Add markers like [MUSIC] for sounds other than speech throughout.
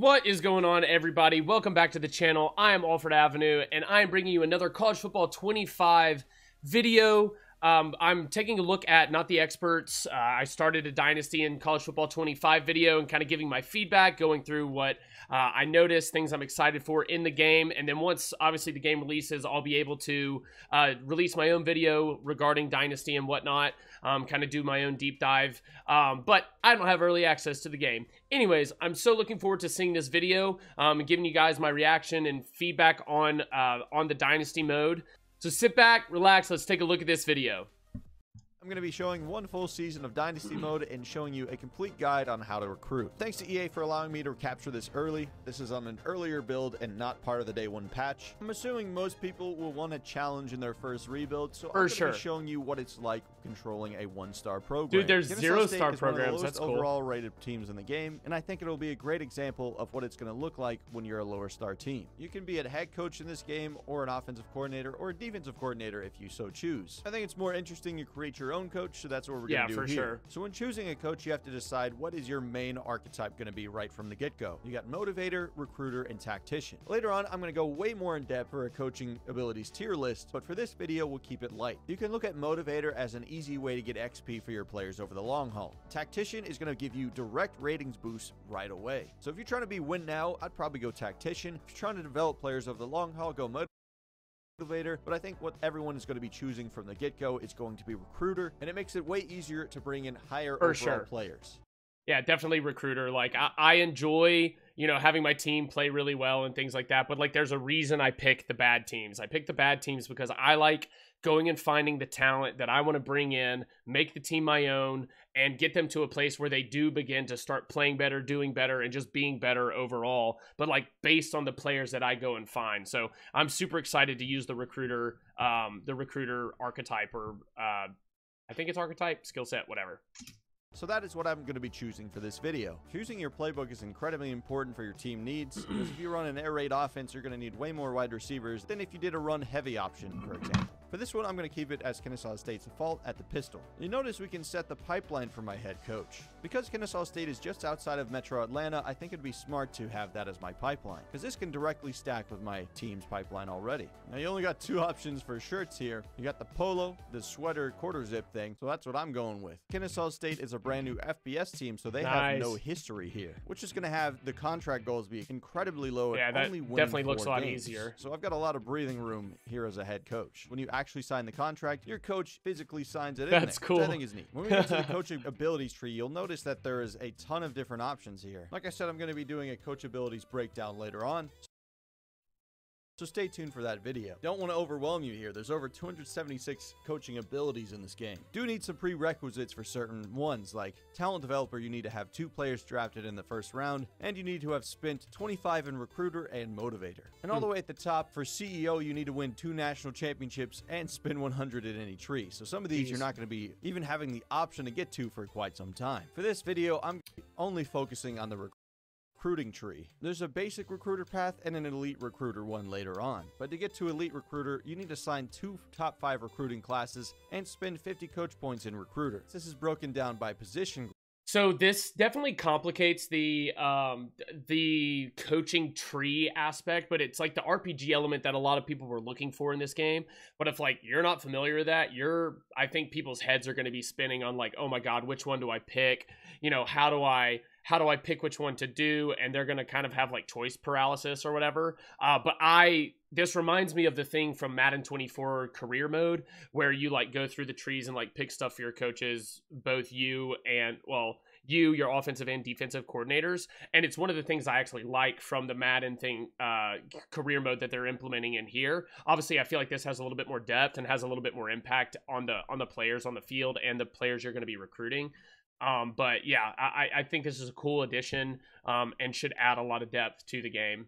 What is going on, everybody? Welcome back to the channel. I am Alford Avenue, and I am bringing you another College Football 25 video. Um, I'm taking a look at NotTheExpert's. Uh, I started a Dynasty in College Football 25 video and kind of giving my feedback, going through what uh, I noticed, things I'm excited for in the game. And then once, obviously, the game releases, I'll be able to uh, release my own video regarding Dynasty and whatnot, um, kind of do my own deep dive. Um, but I don't have early access to the game. Anyways, I'm so looking forward to seeing this video um, and giving you guys my reaction and feedback on uh, on the Dynasty mode. So sit back, relax, let's take a look at this video. I'm going to be showing one full season of Dynasty [CLEARS THROAT] mode and showing you a complete guide on how to recruit. Thanks to EA for allowing me to capture this early. This is on an earlier build and not part of the day one patch. I'm assuming most people will want a challenge in their first rebuild, so For I'm going sure. to be showing you what it's like controlling a one-star program. Dude, there's Kennesaw zero State star is one of the programs. That's cool. overall rated teams in the game, and I think it'll be a great example of what it's going to look like when you're a lower star team. You can be a head coach in this game, or an offensive coordinator, or a defensive coordinator if you so choose. I think it's more interesting to create your own coach, so that's what we're Yeah, going to do for here. sure. So when choosing a coach, you have to decide what is your main archetype going to be right from the get-go. You got motivator, recruiter, and tactician. Later on, I'm going to go way more in depth for a coaching abilities tier list, but for this video, we'll keep it light. You can look at motivator as an easy way to get XP for your players over the long haul. Tactician is going to give you direct ratings boosts right away. So if you're trying to be win now, I'd probably go tactician. If you're trying to develop players over the long haul, go motivator motivator, but I think what everyone is going to be choosing from the get-go is going to be recruiter, and it makes it way easier to bring in higher For overall sure. players. Yeah, definitely recruiter. Like I, I enjoy, you know, having my team play really well and things like that. But like there's a reason I pick the bad teams. I pick the bad teams because I like going and finding the talent that I want to bring in, make the team my own, and get them to a place where they do begin to start playing better, doing better, and just being better overall. But like based on the players that I go and find. So I'm super excited to use the recruiter, um, the recruiter archetype or uh I think it's archetype, skill set, whatever. So that is what I'm going to be choosing for this video. Choosing your playbook is incredibly important for your team needs, because if you run an air raid offense, you're going to need way more wide receivers than if you did a run heavy option, for example. For this one, I'm going to keep it as Kennesaw State's default at the pistol. You notice we can set the pipeline for my head coach. Because Kennesaw State is just outside of Metro Atlanta, I think it'd be smart to have that as my pipeline, because this can directly stack with my team's pipeline already. Now, you only got two options for shirts here. You got the polo, the sweater quarter zip thing, so that's what I'm going with. Kennesaw State is a brand new FBS team, so they have no history here, which is going to have the contract goals be incredibly low. Yeah, and that definitely looks a lot games. easier. So I've got a lot of breathing room here as a head coach. When you actually sign the contract, your coach physically signs it That's there, cool. Which I think is neat. When we get to the coaching abilities tree, you'll notice that there is a ton of different options here. Like I said, I'm going to be doing a coach abilities breakdown later on. So stay tuned for that video. Don't want to overwhelm you here. There's over 276 coaching abilities in this game. Do need some prerequisites for certain ones, like talent developer, you need to have two players drafted in the first round, and you need to have spent 25 in recruiter and motivator. And all the hmm. way at the top, for CEO, you need to win two national championships and spin 100 in any tree. So some of these Jeez. you're not going to be even having the option to get to for quite some time. For this video, I'm only focusing on the recruiter recruiting tree. There's a basic recruiter path and an elite recruiter one later on. But to get to elite recruiter, you need to sign two top 5 recruiting classes and spend 50 coach points in recruiter. This is broken down by position So this definitely complicates the um the coaching tree aspect, but it's like the RPG element that a lot of people were looking for in this game. But if like you're not familiar with that, you're I think people's heads are going to be spinning on like, "Oh my god, which one do I pick? You know, how do I how do I pick which one to do?" And they're going to kind of have like choice paralysis or whatever. Uh but I this reminds me of the thing from Madden 24 career mode where you like go through the trees and like pick stuff for your coaches, both you and well, you, your offensive and defensive coordinators. And it's one of the things I actually like from the Madden thing, uh, career mode that they're implementing in here. Obviously, I feel like this has a little bit more depth and has a little bit more impact on the on the players on the field and the players you're going to be recruiting. Um, but yeah, I, I think this is a cool addition um, and should add a lot of depth to the game.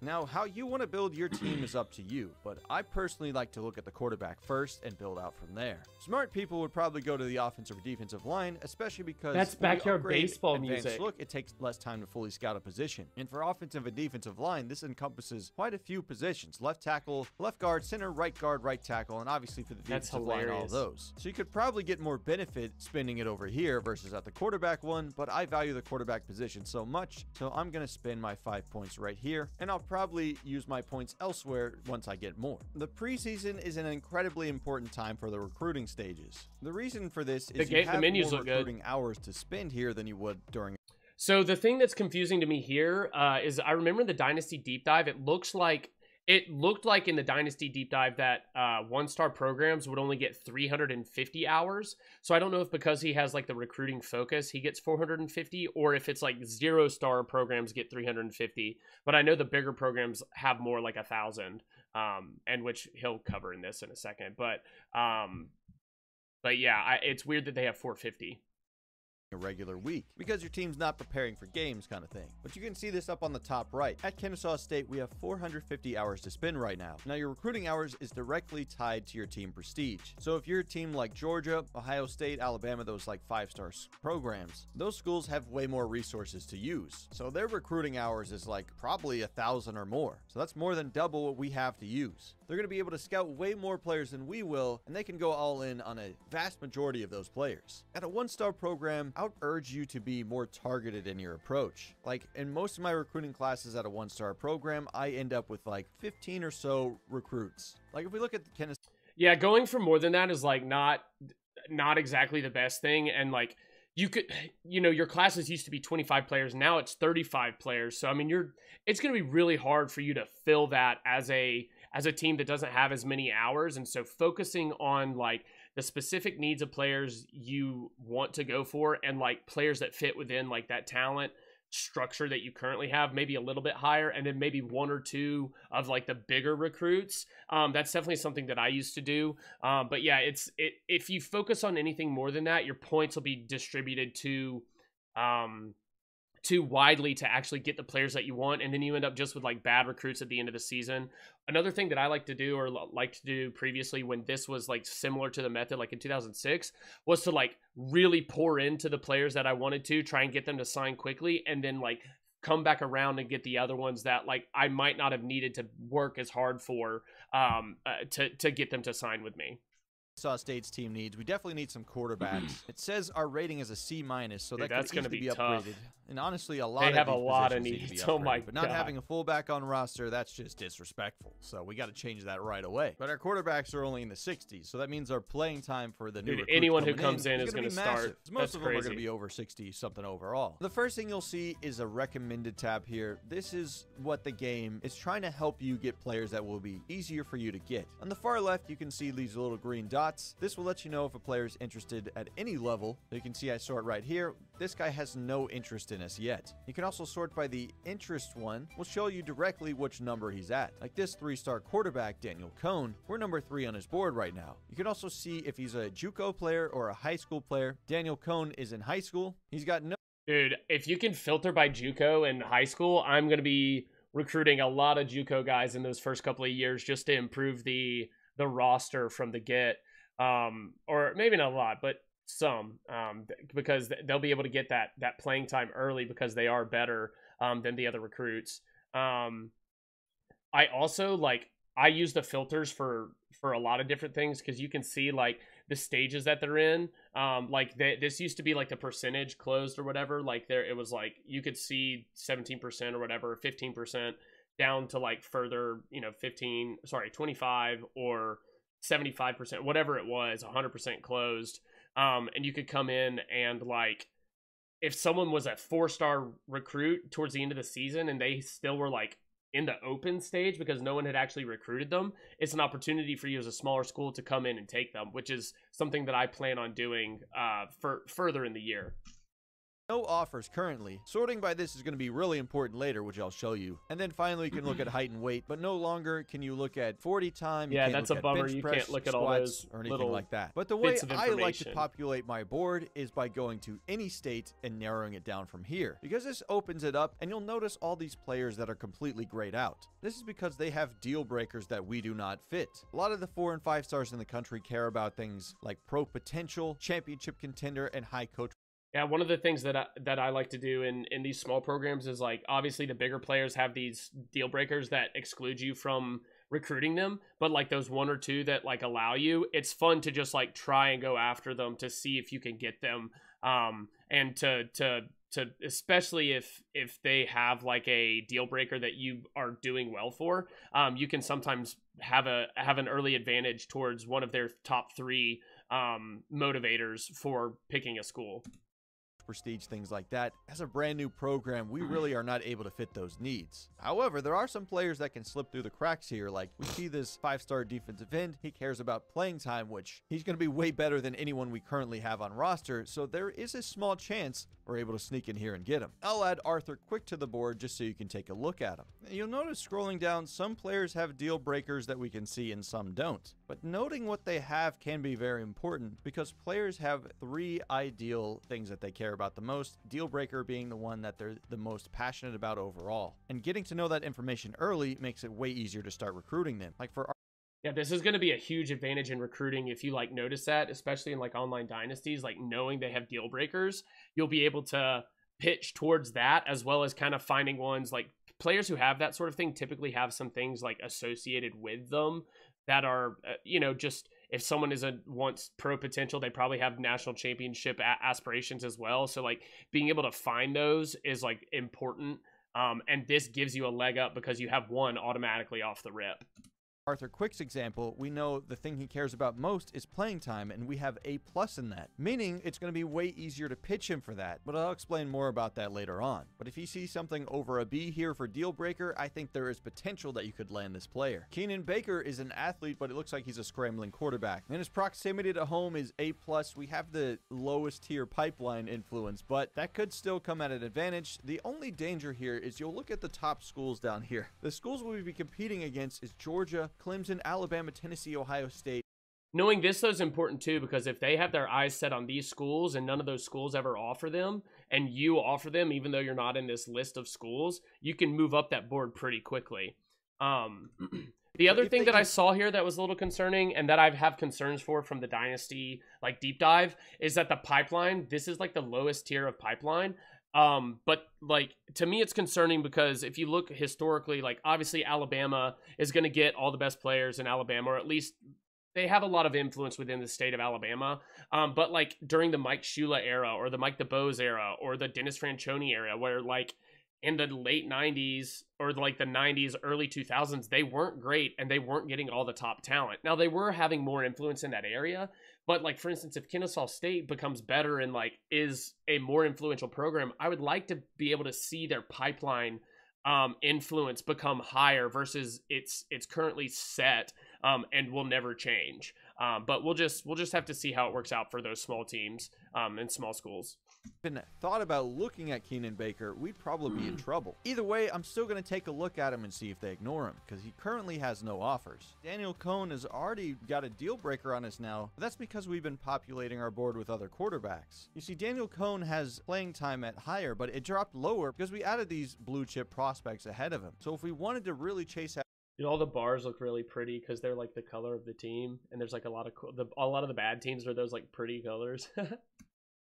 Now, how you want to build your team is up to you, but I personally like to look at the quarterback first and build out from there. Smart people would probably go to the offensive or defensive line, especially because That's backyard baseball music. Look, it takes less time to fully scout a position. And for offensive and defensive line, this encompasses quite a few positions: left tackle, left guard, center, right guard, right tackle, and obviously for the That's defensive line, all those. So you could probably get more benefit spending it over here versus at the quarterback one, but I value the quarterback position so much, so I'm going to spend my five points right here, and I'll probably use my points elsewhere once I get more. The preseason is an incredibly important time for the recruiting stages. The reason for this is ga- you the menus more look good. hours to spend here than you would during So the thing that's confusing to me here uh, is I remember the Dynasty deep dive. It looks like it looked like in the Dynasty deep dive that uh, one star programs would only get 350 hours. So I don't know if because he has like the recruiting focus, he gets 450, or if it's like zero star programs get 350. But I know the bigger programs have more like a thousand, um, and which he'll cover in this in a second. But um, but yeah, I, it's weird that they have 450. A regular week because your team's not preparing for games kind of thing. But you can see this up on the top right. At Kennesaw State, we have 450 hours to spend right now. Now your recruiting hours is directly tied to your team prestige. So if you're a team like Georgia, Ohio State, Alabama, those like five-star programs, those schools have way more resources to use. So their recruiting hours is like probably a thousand or more. So that's more than double what we have to use. They're going to be able to scout way more players than we will, and they can go all in on a vast majority of those players. At a one star program, I would urge you to be more targeted in your approach. Like in most of my recruiting classes at a one star program, I end up with like 15 or so recruits. Like if we look at the Tennessee. Yeah, going for more than that is like not not exactly the best thing and like you could [SIGHS] you know your classes used to be 25 players now it's 35 players. So i mean you're it's going to be really hard for you to fill that as a as a team that doesn't have as many hours. And so focusing on like the specific needs of players you want to go for and like players that fit within like that talent structure that you currently have maybe a little bit higher and then maybe one or two of like the bigger recruits um, that's definitely something that i used to do. Um, but yeah it's it if you focus on anything more than that your points will be distributed to um too widely to actually get the players that you want and then you end up just with like bad recruits at the end of the season. Another thing that i like to do or like to do previously when this was like similar to the method like in 2006 was to like really pour into the players that i wanted to try and get them to sign quickly and then like come back around and get the other ones that like i might not have needed to work as hard for um uh, to to get them to sign with me Kennesaw State's team needs. We definitely need some quarterbacks. Mm-hmm. it says our rating is a C minus, so Dude, that that's gonna be be tough. upgraded. And honestly, a lot They of have a lot of need needs. Oh my upgraded. But not God. having a fullback on roster, that's just disrespectful. So we got to change that right away. But our quarterbacks are only in the 60s, so that means our playing time for the new Dude, recruits anyone who comes in is is gonna gonna start. Most That's of them are going to be over 60 something overall. The first thing you'll see is a recommended tab here. This is what the game is trying to help you get players that will be easier for you to get. On the far left, you can see these little green dots. This will let you know if a player is interested at any level. You can see I sort right here. This guy has no interest in us yet. You can also sort by the interest one, will show you directly which number he's at. Like this three-star quarterback, Daniel Cohn, we're number three on his board right now. You can also see if he's a JUCO player or a high school player. Daniel Cohn is in high school. He's got no Dude, if you can filter by JUCO in high school, I'm gonna be recruiting a lot of JUCO guys in those first couple of years just to improve the the roster from the get. Um, or maybe not a lot, but some, um, because they'll be able to get that that playing time early because they are better um, than the other recruits. Um, I also like I use the filters for for a lot of different things because you can see like the stages that they're in. Um, like they, this used to be like the percentage closed or whatever. Like there, it was like you could see seventeen percent or whatever, fifteen percent down to like further, you know, fifteen, sorry, twenty five or seventy five percent, whatever it was, hundred percent closed. Um, and you could come in and like if someone was a four star recruit towards the end of the season and they still were like in the open stage because no one had actually recruited them, it's an opportunity for you as a smaller school to come in and take them, which is something that I plan on doing uh, for further in the year. No offers currently. Sorting by this is going to be really important later, which I'll show you. And then finally, you can look at height and weight, but no longer can you look at 40 time. you Yeah, that's a bummer. You press, can't look at all those or anything little like that. But the way I like to populate my board is by going to any state and narrowing it down from here. Because this opens it up, and you'll notice all these players that are completely grayed out. This is because they have deal breakers that we do not fit. A lot of the four and five stars in the country care about things like pro potential, championship contender, and high coach Yeah, one of the things that I, that I like to do in in these small programs is like obviously the bigger players have these deal breakers that exclude you from recruiting them, but like those one or two that like allow you, it's fun to just like try and go after them to see if you can get them um and to to to especially if if they have like a deal breaker that you are doing well for, um you can sometimes have a have an early advantage towards one of their top 3 um motivators for picking a school. Prestige, things like that. As a brand new program, we mm-hmm. really are not able to fit those needs. However, there are some players that can slip through the cracks here. Like we see this five star defensive end. He cares about playing time, which he's going to be way better than anyone we currently have on roster. So there is a small chance we're able to sneak in here and get him. I'll add Arthur Quick to the board just so you can take a look at him. You'll notice scrolling down, some players have deal breakers that we can see and some don't. But noting what they have can be very important because players have three ideal things that they care about the most, deal breaker being the one that they're the most passionate about overall. And getting to know that information early makes it way easier to start recruiting them. Like for Yeah, this is going to be a huge advantage in recruiting if you like notice that, especially in like online dynasties, like knowing they have deal breakers, you'll be able to pitch towards that as well as kind of finding ones like players who have that sort of thing typically have some things like associated with them that are uh, you know just if someone is a wants pro potential they probably have national championship a- aspirations as well. So like being able to find those is like important um, and this gives you a leg up because you have one automatically off the rip Arthur Quick's example, we know the thing he cares about most is playing time, and we have A plus in that, meaning it's going to be way easier to pitch him for that. But I'll explain more about that later on. But if you see something over a B here for deal breaker, I think there is potential that you could land this player. Keenan Baker is an athlete, but it looks like he's a scrambling quarterback. And his proximity to home is A plus. We have the lowest tier pipeline influence, but that could still come at an advantage. The only danger here is you'll look at the top schools down here. The schools we'll be competing against is Georgia, Clemson, Alabama, Tennessee, Ohio State. knowing this though is important too because if they have their eyes set on these schools and none of those schools ever offer them and you offer them even though you're not in this list of schools you can move up that board pretty quickly um [CLEARS THROAT] the other thing that i saw here that was a little concerning and that i have concerns for from the dynasty like deep dive is that the pipeline this is like the lowest tier of pipeline um but like to me it's concerning because if you look historically like obviously alabama is going to get all the best players in alabama or at least they have a lot of influence within the state of Alabama. Um, but like during the Mike Shula era or the Mike DuBose era or the Dennis Franchione era, where like in the late 90s or like the 90s, early 2000s, they weren't great and they weren't getting all the top talent. Now they were having more influence in that area, but like for instance, if Kennesaw State becomes better and like is a more influential program, I would like to be able to see their pipeline um, influence become higher versus it's it's currently set um, and will never change. Um, but we'll just we'll just have to see how it works out for those small teams um, and small schools. Been thought about looking at Keenan Baker, we'd probably be in mm. trouble. Either way, I'm still going to take a look at him and see if they ignore him, because he currently has no offers. Daniel Cohn has already got a deal breaker on us now, but that's because we've been populating our board with other quarterbacks. You see, Daniel Cohn has playing time at higher, but it dropped lower because we added these blue chip prospects ahead of him. So if we wanted to really chase Dude, all the bars look really pretty because they're like the color of the team, and there's like a lot of cool, the, a lot of the bad teams are those like pretty colors. [LAUGHS]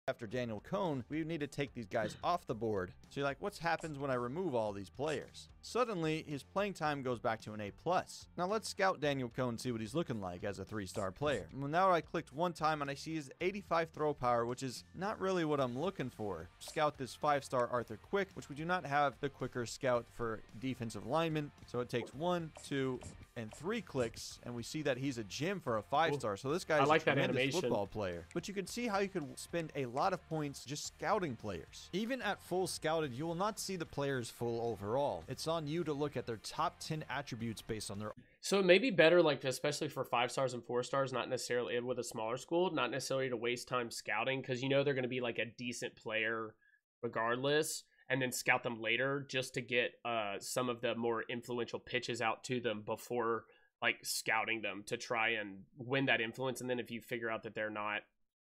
after Daniel Cohn, we need to take these guys off the board. So you're like, what happens when I remove all these players? Suddenly, his playing time goes back to an A+. plus. Now let's scout Daniel Cohn and see what he's looking like as a three-star player. Well, now I clicked one time and I see his 85 throw power, which is not really what I'm looking for. Scout this five-star Arthur Quick, which we do not have the quicker scout for defensive lineman. So it takes one, two, and three clicks, and we see that he's a gym for a five-star. So this guy's I like a that tremendous animation. football player. But you can see how you could spend a lot of points just scouting players. Even at full scouted, you will not see the players full overall. It's on you to look at their top 10 attributes based on their so it may be better, like especially for five stars and four stars, not necessarily with a smaller school, not necessarily to waste time scouting because you know they're going to be like a decent player regardless and then scout them later just to get uh, some of the more influential pitches out to them before like scouting them to try and win that influence and then if you figure out that they're not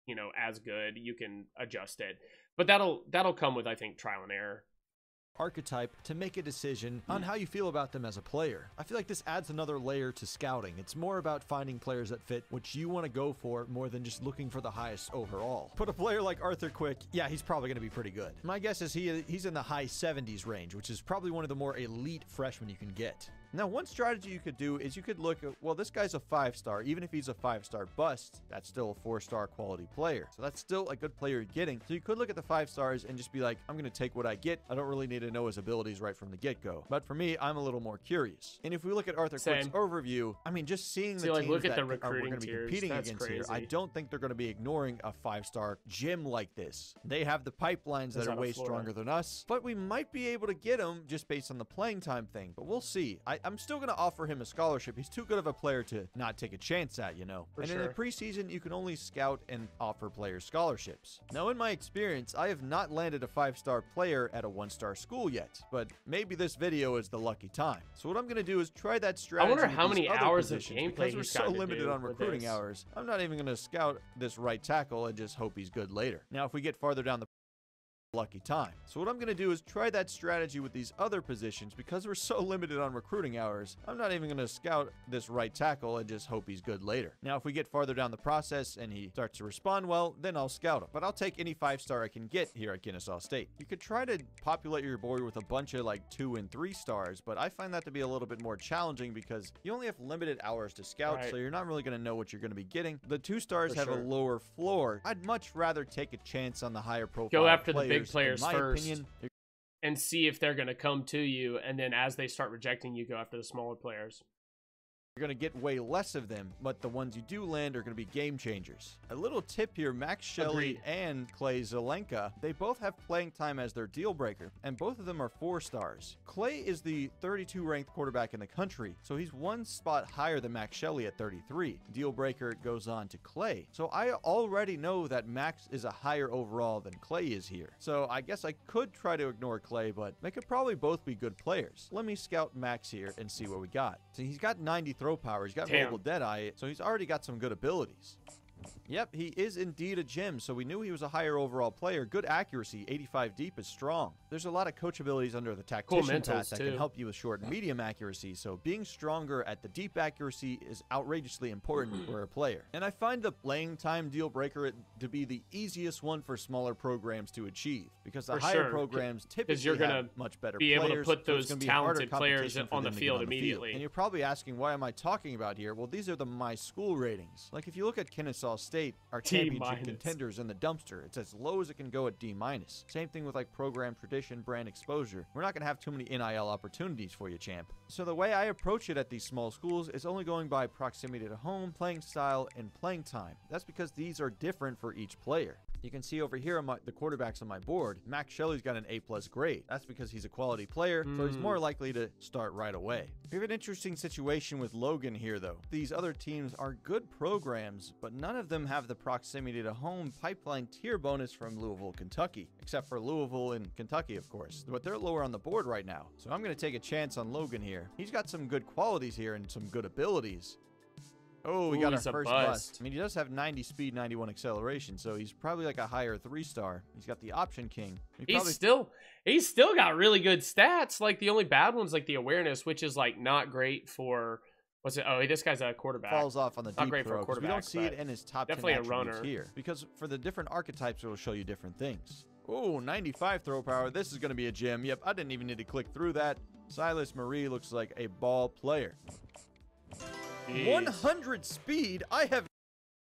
you know as good you can adjust it. But that'll that'll come with i think trial and error archetype to make a decision on how you feel about them as a player. I feel like this adds another layer to scouting. It's more about finding players that fit what you want to go for more than just looking for the highest overall. Put a player like Arthur Quick, yeah, he's probably going to be pretty good. My guess is he he's in the high 70s range, which is probably one of the more elite freshmen you can get. Now, one strategy you could do is you could look at, well, this guy's a five star. Even if he's a five star bust, that's still a four star quality player. So that's still a good player you're getting. So you could look at the five stars and just be like, I'm going to take what I get. I don't really need to know his abilities right from the get go. But for me, I'm a little more curious. And if we look at Arthur Same. Quick's overview, I mean, just seeing See, the like, teams look at that the are, we're going to be competing That's against here, I don't think they're going to be ignoring a five star gym like this. They have the pipelines that It's are way Florida. stronger than us, but we might be able to get them just based on the playing time thing. But we'll see. I, I'm still going to offer him a scholarship. He's too good of a player to not take a chance at, you know. For and in the preseason, you can only scout and offer players scholarships. Now, in my experience, I have not landed a five star player at a one star school yet, but maybe this video is the lucky time. So, what I'm going to do is try that strategy. I wonder how many hours of gameplay because we're so limited on recruiting hours. I'm not even going to scout this right tackle and just hope he's good later. Now, if we get farther down the lucky time. So what I'm going to do is try that strategy with these other positions because we're so [LAUGHS] limited on recruiting hours. I'm not even going to scout this right tackle and just hope he's good later. Now, if we get farther down the process and he starts to respond well, then I'll scout him. But I'll take any five star I can get here at Kennesaw State. You could try to populate your board with a bunch of like two and three stars, but I find that to be a little bit more challenging because you only have limited hours to scout, Right. so you're not really going to know what you're going to be getting. The two stars For have a lower floor. I'd much rather take a chance on the higher profile Go after the big players. players In my first. opinion, and see if they're going to come to you and then as they start rejecting you go after the smaller players You're going to get way less of them, but the ones you do land are going to be game changers. A little tip here Max Shelley Agreed. and Clay Zelenka, they both have playing time as their deal breaker, and both of them are four stars. Clay is the 32 ranked quarterback in the country, so he's one spot higher than Max Shelley at 33. Deal breaker goes on to Clay. So I already know that Max is a higher overall than Clay is here. So I guess I could try to ignore Clay, but they could probably both be good players. Let me scout Max here and see what we got. So he's got 90 throw power, he's got Damn. mobile deadeye, so he's already got some good abilities. Yep, he is indeed a gem, so we knew he was a higher overall player. Good accuracy, 85 deep is strong. There's a lot of coach abilities under the tactician path that can help you with short and medium accuracy, so being stronger at the deep accuracy is outrageously important mm-hmm. for a player. And I find the playing time deal breaker to be the easiest one for smaller programs to achieve, because the For higher sure, programs typically you're gonna have much better be able to players, put those harder talented players on the them to get field on immediately. And you're probably asking, why am I talking about here? Well, these are the my school ratings. Like if you look at Kennesaw State, our championship contenders in the dumpster, it's as low as it can go at D minus. Same thing with like program tradition, brand exposure. We're not going to have too many NIL opportunities for you, champ. So the way I approach it at these small schools is only going by proximity to home, playing style, and playing time. That's because these are different for each player. You can see over here on my, the quarterbacks on my board, Max Shelley's got an A plus grade. That's because he's a quality player, so he's Mm. more likely to start right away. We have an interesting situation with Logan here, though. These other teams are good programs, but none of them have the proximity to home pipeline tier bonus from Louisville, Kentucky, except for Louisville and Kentucky, of course. But they're lower on the board right now, so I'm going to take a chance on Logan here. He's got some good qualities here and some good abilities. Oh, we Ooh, got our first bust. bust. I mean, he does have 90 speed, 91 acceleration, so he's probably like a higher three star. He's got the option king. He he's probably still he's still got really good stats like the only bad one's like the awareness which is like not great for what's it oh this guy's a quarterback falls off on the Not deep great for a throw we don't see it in his top definitely a 10 attributes runner. here because for the different archetypes it will show you different things. Oh, 95 throw power. This is going to be a gem. Yep, I didn't even need to click through that. Silas Marie looks like a ball player. Jeez. 100 speed. I have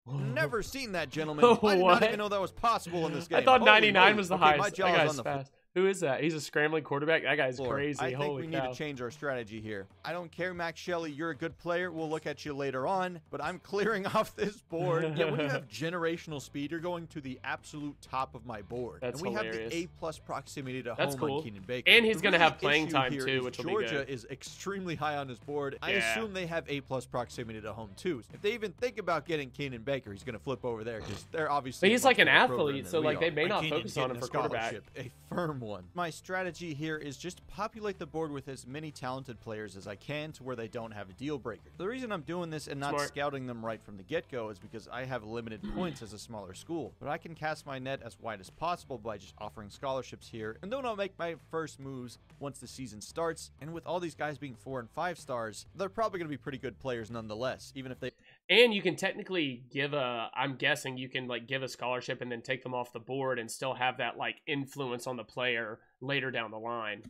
[LAUGHS] never seen that, gentlemen. [LAUGHS] I did not even know that was possible in this game. I thought Holy 99 moly. was the Okay, highest. My guy's on the fast. Who is that? He's a scrambling quarterback. That guy's floor. crazy. I think Holy we cow. need to change our strategy here. I don't care, Max Shelley. You're a good player. We'll look at you later on, but I'm clearing [LAUGHS] off this board. [LAUGHS] yeah, when you have generational speed, you're going to the absolute top of my board. That's and we hilarious. have the A plus proximity to That's home cool. on Keenan Baker. And he's gonna really have playing time here too, which will be Georgia is extremely high on his board. Yeah. I assume they have A plus proximity to home too. If they even think about getting Keenan Baker, he's going to flip over there because they're obviously. But he's like an athlete, so, like, they may Like, not focus on him for quarterback. a firm one. My strategy here is just populate the board with as many talented players as I can to where they don't have a deal breaker. The reason I'm doing this and not Smart. scouting them right from the get-go is because I have limited hmm. points as a smaller school, but I can cast my net as wide as possible by just offering scholarships here, and then I'll make my first moves once the season starts. And with all these guys being four and five stars, they're probably going to be pretty good players nonetheless, even if they And you can technically give a I'm guessing you can like give a scholarship and then take them off the board and still have that like influence on the player later down the line.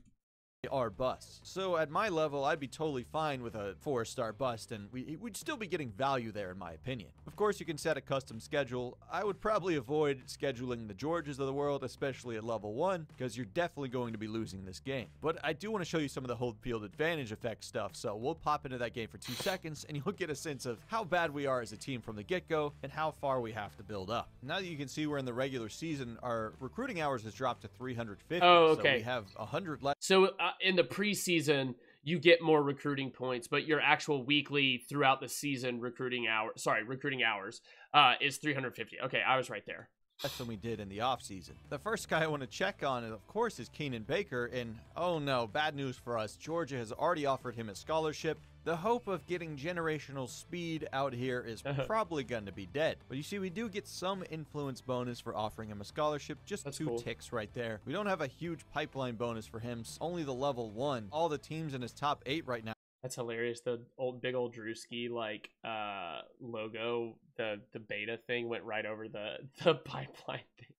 Are busts. So at my level, I'd be totally fine with a four-star bust, and we, we'd still be getting value there, in my opinion. Of course, you can set a custom schedule. I would probably avoid scheduling the Georges of the world, especially at level one, because you're definitely going to be losing this game. But I do want to show you some of the whole field advantage effect stuff, so we'll pop into that game for two seconds, and you'll get a sense of how bad we are as a team from the get-go and how far we have to build up. Now that you can see we're in the regular season, our recruiting hours has dropped to 350. Oh, So okay. we have 100 less. So uh, in the preseason, you get more recruiting points, but your actual weekly throughout the season recruiting hour, sorry, recruiting hours, uh, is 350. Okay, I was right there. That's than we did in the offseason. The first guy I want to check on, of course, is Keenan Baker. And oh no, bad news for us. Georgia has already offered him a scholarship. The hope of getting generational speed out here is [LAUGHS] probably going to be dead. But you see, we do get some influence bonus for offering him a scholarship. Just That's two cool. ticks right there. We don't have a huge pipeline bonus for him, only the level one. All the teams in his top eight right now. That's hilarious. The old big old Drewski like uh logo, the the beta thing went right over the [LAUGHS] the pipeline thing.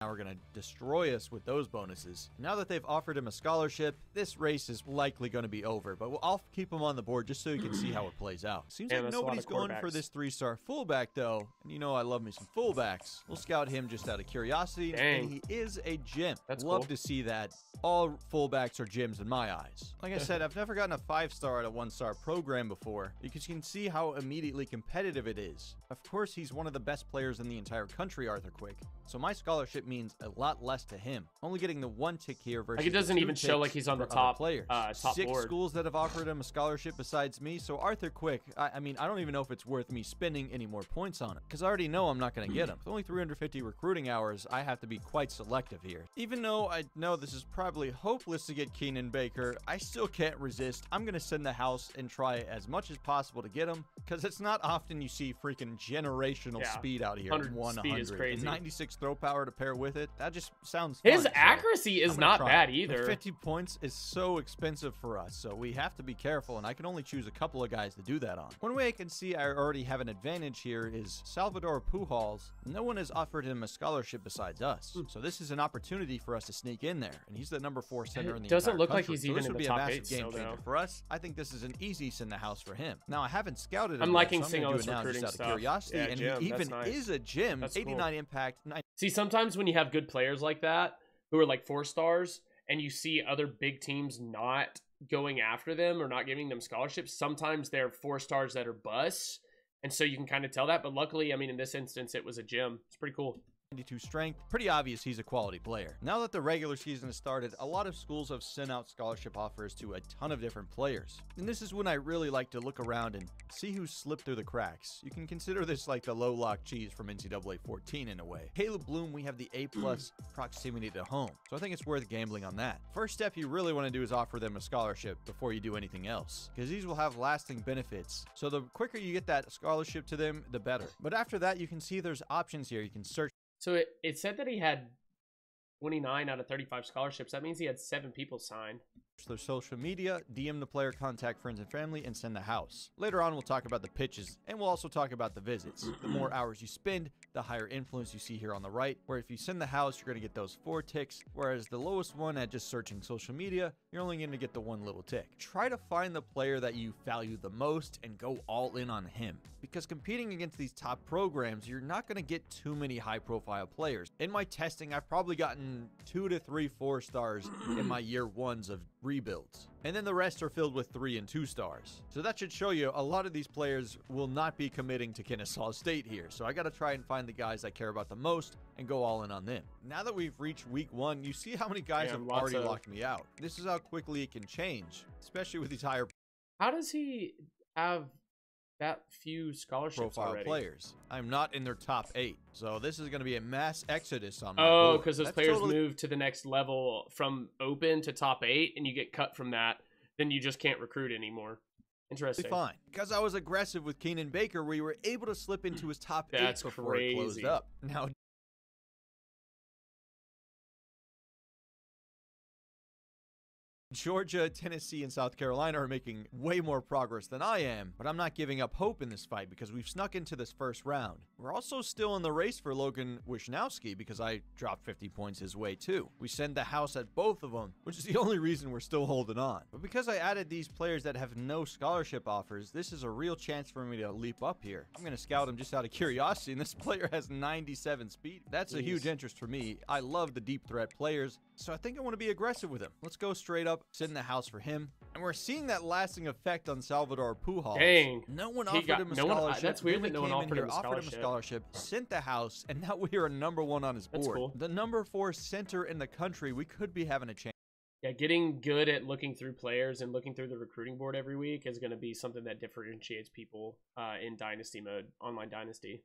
Now we're going to destroy us with those bonuses. Now that they've offered him a scholarship, this race is likely going to be over, but we'll- I'll keep him on the board just so you can see how it plays out. [CLEARS THROAT] Seems Man, like that's a lot nobody's going for this three-star fullback, though. And you know I love me some fullbacks. We'll scout him just out of curiosity, Dang. and he is a gem. That's love cool. to see that. All fullbacks are gems in my eyes. Like I said, I've never gotten a five-star at a one-star program before, because you can see how immediately competitive it is. Of course, he's one of the best players in the entire country, Arthur Quick. So my scholarship means a lot less to him. Only getting the one tick here versus it doesn't even show like he's on the top, players. uh, top Six board. schools that have offered him a scholarship besides me. So Arthur Quick, I, I mean, I don't even know if it's worth me spending any more points on it because I already know I'm not going to get him. With only 350 recruiting hours, I have to be quite selective here. Even though I know this is probably hopeless to get Keenan Baker, I still can't resist. I'm going to send the house and try as much as possible to get him because it's not often you see freaking generational Yeah. speed out here. 100 100 speed is crazy. 96 throw power to pair with it. That just sounds His fun, accuracy I'm is not bad it. either. But 50 points is so expensive for us, so we have to be careful, and I can only choose a couple of guys to do that on. One way I can see I already have an advantage here is Salvador Pujols. No one has offered him a scholarship besides us, Hmm. so this is an opportunity for us to sneak in there, and he's the number four center in the Doesn't look like country, he's so even this in would the be top a massive eight game changer for us. I think this is an easy send the house for him. Now I haven't scouted him. I'm yet, liking so I'm seeing all this it now recruiting just out of stuff. curiosity, Yeah, and Jim, he even nice. is a gym. That's cool. 89 impact, See, sometimes when you have good players like that who are like four stars and you see other big teams not going after them or not giving them scholarships, sometimes they're four stars that are busts. And so you can kind of tell that. But luckily, I mean, in this instance, it was a gym. It's pretty cool. 92 strength. Pretty obvious he's a quality player. Now that the regular season has started, a lot of schools have sent out scholarship offers to a ton of different players. And this is when I really like to look around and see who slipped through the cracks. You can consider this like the low lock cheese from NCAA 14 in a way. Caleb Bloom, we have the A plus [CLEARS THROAT] proximity to home. So I think it's worth gambling on that. First step you really want to do is offer them a scholarship before you do anything else. Because these will have lasting benefits. So the quicker you get that scholarship to them, the better. But after that, you can see there's options here. You can search So it, it said that he had 29 out of 35 scholarships. That means he had seven people sign. Their social media, DM the player, contact friends and family, and send the house. Later on, we'll talk about the pitches, and we'll also talk about the visits. The more hours you spend, the higher influence you see here on the right, where if you send the house, you're going to get those four ticks, whereas the lowest one at just searching social media, you're only going to get the one little tick. Try to find the player that you value the most and go all in on him. Because competing against these top programs, you're not going to get too many high profile players. In my testing, I've probably gotten two to three four stars in my year ones of rebuilds. And then the rest are filled with three and two stars. So that should show you a lot of these players will not be committing to Kennesaw State here. So I got to try and find the guys I care about the most and go all in on them. Now that we've reached week one, you see how many guys Damn, have already of- locked me out. This is how quickly it can change, especially with these higher How does he have that few scholarships profile already? players. I'm not in their top eight. So this is going to be a mass exodus on my Oh, because those That's players totally- move to the next level from open to top eight, and you get cut from that. Then you just can't recruit anymore. Interesting. fine. Because I was aggressive with Keenan Baker, we were able to slip into his top That's eight before it closed up. Now, Georgia, Tennessee, and South Carolina are making way more progress than I am, but I'm not giving up hope in this fight because we've snuck into this first round. We're also still in the race for Logan Wisnowski because I dropped 50 points his way too. We send the house at both of them, which is the [LAUGHS] only reason we're still holding on. But because I added these players that have no scholarship offers, this is a real chance for me to leap up here. I'm going to scout him just out of curiosity, and this [LAUGHS] player has 97 speed. That's a huge interest for me. I love the deep threat players, so I think I want to be aggressive with him. Let's go straight up, sit in the house for him. And we're seeing that lasting effect on Salvador Pujols. Dang. No one offered got- him a no one- scholarship. that's weird that no one offered here, him a offered him a scholarship. sent the house, and [LAUGHS] now we are number one on his That's board. cool. The number four center in the country, we could be having a chance. Yeah, getting good at looking through players and looking through the recruiting board every week is going to be something that differentiates people uh, in Dynasty mode, online Dynasty.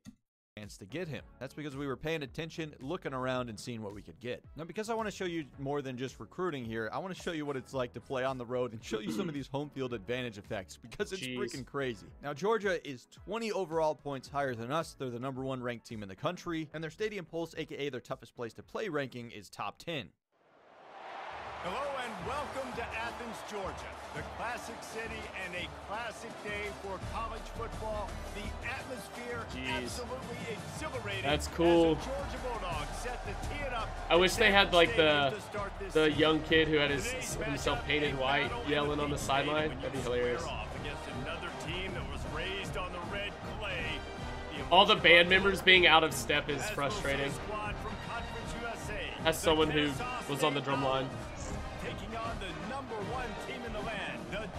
Chance to get him. That's because we were paying attention, looking around, and seeing what we could get. Now, because I want to show you more than just recruiting here, I want to show you what it's like to play on the road and show you some of these home field advantage effects because it's Jeez. freaking crazy. Now, Georgia is 20 overall points higher than us. They're the number one ranked team in the country, and their Stadium Pulse, aka their toughest place to play ranking, is top 10. Hello and welcome to Athens, Georgia, the classic city and a classic day for college football. The atmosphere Jeez. absolutely exhilarating. That's cool. the Georgia Bulldogs set to tee it up I wish they had like the to start this the young kid who had his himself painted white yelling on the sideline. That'd be hilarious. square off against another team that was raised on the red clay. The All the band members being out of step is as we'll see a frustrating. squad from Conference USA, As someone who was on the drum line.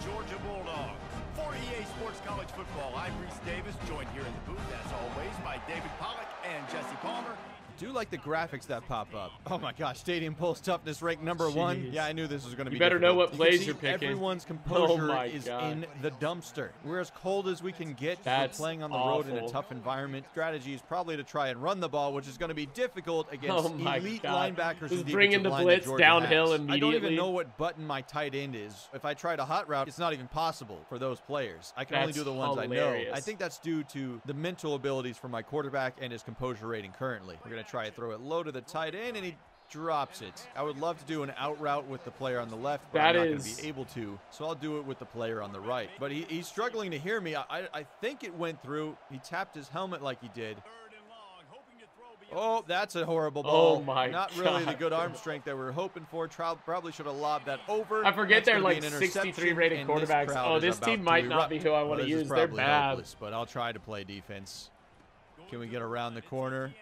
Georgia Bulldogs. For EA Sports College Football, I'm Reese Davis, joined here in the booth, as always, by David Pollack and Jesse Palmer. Do like the graphics that pop up. Oh my gosh, Stadium Pulse toughness ranked number one. Jeez. Yeah, I knew this was going to be. You better know what plays see you're picking. Everyone's [LAUGHS] Oh composure my is God. in the dumpster. We're as cold as we can get. That's for playing on the road in a tough environment. Strategy is probably to try and run the ball, which is going to be difficult against Oh my elite God. linebackers. Just and bringing defensive the line that blitz Georgia downhill has. I don't even know what button my tight end is. If I try to hot route, it's not even possible for those players. I can only do the ones I know. I think that's due to the mental abilities for my quarterback and his composure rating currently. We're going to try to throw it low to the tight end, and he drops it. I would love to do an out route with the player on the left, but That I'm not going to be able to. So I'll do it with the player on the right. But he, he's struggling to hear me. I, I, I think it went through. He tapped his helmet like he did. Third and long, hoping to throw Oh, that's a horrible ball. Oh ball. my Not really the good arm strength that we are hoping for. Trout probably should have lobbed that over. I forget That's they're like an 63 interception, rated and this quarterbacks. Oh, this team to might not be who I wanna Well, this is use. They're bad. hopeless, but I'll try to play defense. Can we get around the corner?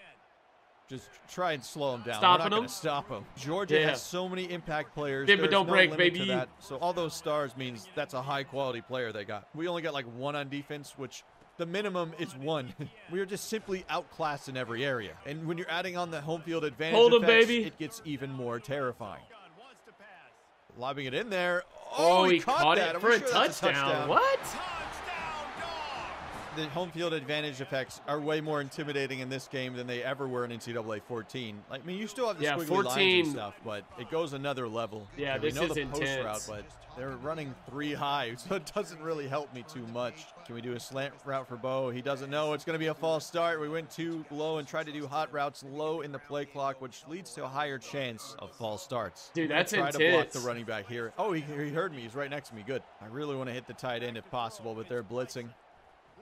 Just try and slow him down. Stopping We're not him? stop him. Georgia Yeah. has so many impact players. Yeah, but don't no break, baby. that. So all those stars means that's a high quality player they got. We only got like one on defense, which the minimum is one. [LAUGHS] we are just simply outclassed in every area. And when you're adding on the home field advantage Hold effects, baby. it gets even more terrifying. Lobbing it in there. Oh, Oh, he caught, caught that. it Are for we a sure that's touchdown. What? The home field advantage effects are way more intimidating in this game than they ever were in NCAA 14. Like, I mean, you still have the Yeah, squiggly 14 lines and stuff, but it goes another level. Yeah, And this we know is the post intense. route, but they're running three high, [LAUGHS] so it doesn't really help me too much. Can we do a slant route for Bo? He doesn't know. It's going to be a false start. We went too low and tried to do hot routes low in the play clock, which leads to a higher chance of false starts. Dude, I'm gonna that's try to block the running back here. Oh, he, he heard me. He's right next to me. Good. I really want to hit the tight end if possible, but they're blitzing.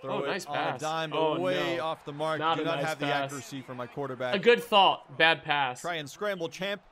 Throw Oh, it nice on a pass. dime, but Oh, way no. off the mark. Not Do a not nice have the pass. accuracy for my quarterback. A good thought. Bad pass. Try and scramble, champ.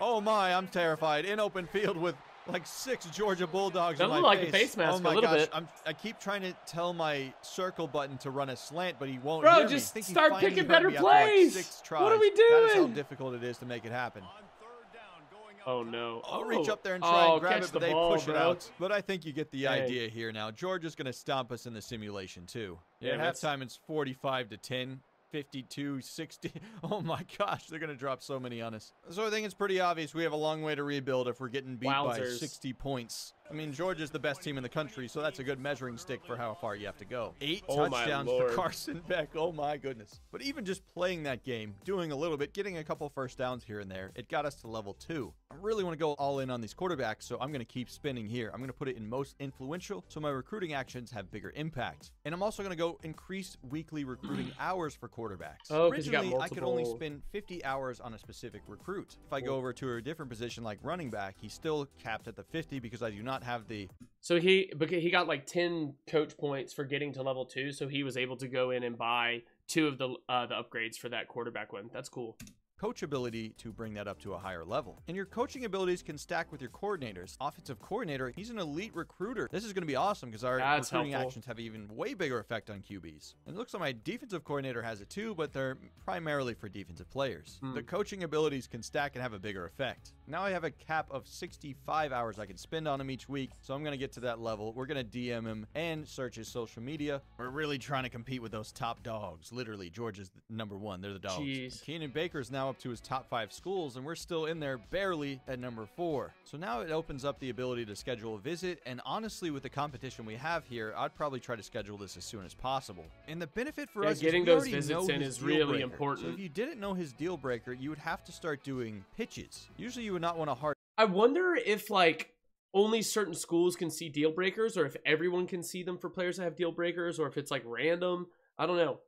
Oh my, I'm terrified. In open field with like six Georgia Bulldogs That my looked like a face. face mask oh my gosh, I keep trying to tell my circle button to run a slant, but he won't Bro, just start picking better like, plays. six What are we That is how difficult it is to make it happen. On third down, going up Oh no. I'll oh. reach up there and try oh, and grab it, but the they ball, push it out. But I think you get the idea here now. George is going to stomp us in the simulation, too. Yeah, At that's- halftime, it's 45 to 10. 52, 60. [LAUGHS] Oh my gosh, they're going to drop so many on us. So I think it's pretty obvious we have a long way to rebuild if we're getting beat by 60 points. I mean, Georgia's the best team in the country, so that's a good measuring stick for how far you have to go. Eight Oh touchdowns lord. for Carson [LAUGHS] Beck. Oh my goodness. But even just playing that game, doing a little bit, getting a couple first downs here and there, it got us to level two. I really want to go all in on these quarterbacks, so I'm going to keep spinning here. I'm going to put it in most influential, so my recruiting actions have bigger impact. And I'm also going to go increase weekly recruiting [CLEARS THROAT] hours for quarterbacks. Oh, 'cause you got Originally, I could only spend 50 hours on a specific recruit. If I go over to a different position like running back, he's still capped at the 50 because I do not have the So he because he got like ten coach points for getting to level two, so he was able to go in and buy two of the uh, the upgrades for that quarterback win. That's cool. coach ability to bring that up to a higher level. And your coaching abilities can stack with your coordinators. Offensive coordinator, he's an elite recruiter. This is going to be awesome because our That's recruiting helpful. actions have even way bigger effect on QBs. And it looks like my defensive coordinator has it too, but they're primarily for defensive players. Hmm. The coaching abilities can stack and have a bigger effect. Now I have a cap of 65 hours I can spend on him each week, so I'm going to get to that level. We're going to DM him and search his social media. We're really trying to compete with those top dogs. Literally, Georgia's number one. They're the dogs. Jeez. Keenan Baker's now up to his top five schools, and we're still in there barely at number four. So now it opens up the ability to schedule a visit, and honestly, with the competition we have here, I'd probably try to schedule this as soon as possible. And the benefit for Yeah, us getting is those visits in is really breaker. important. So if you didn't know his deal breaker, you would have to start doing pitches. Usually, you would not want to hard I wonder if like only certain schools can see deal breakers, or if everyone can see them for players that have deal breakers, or if it's like random. I don't know.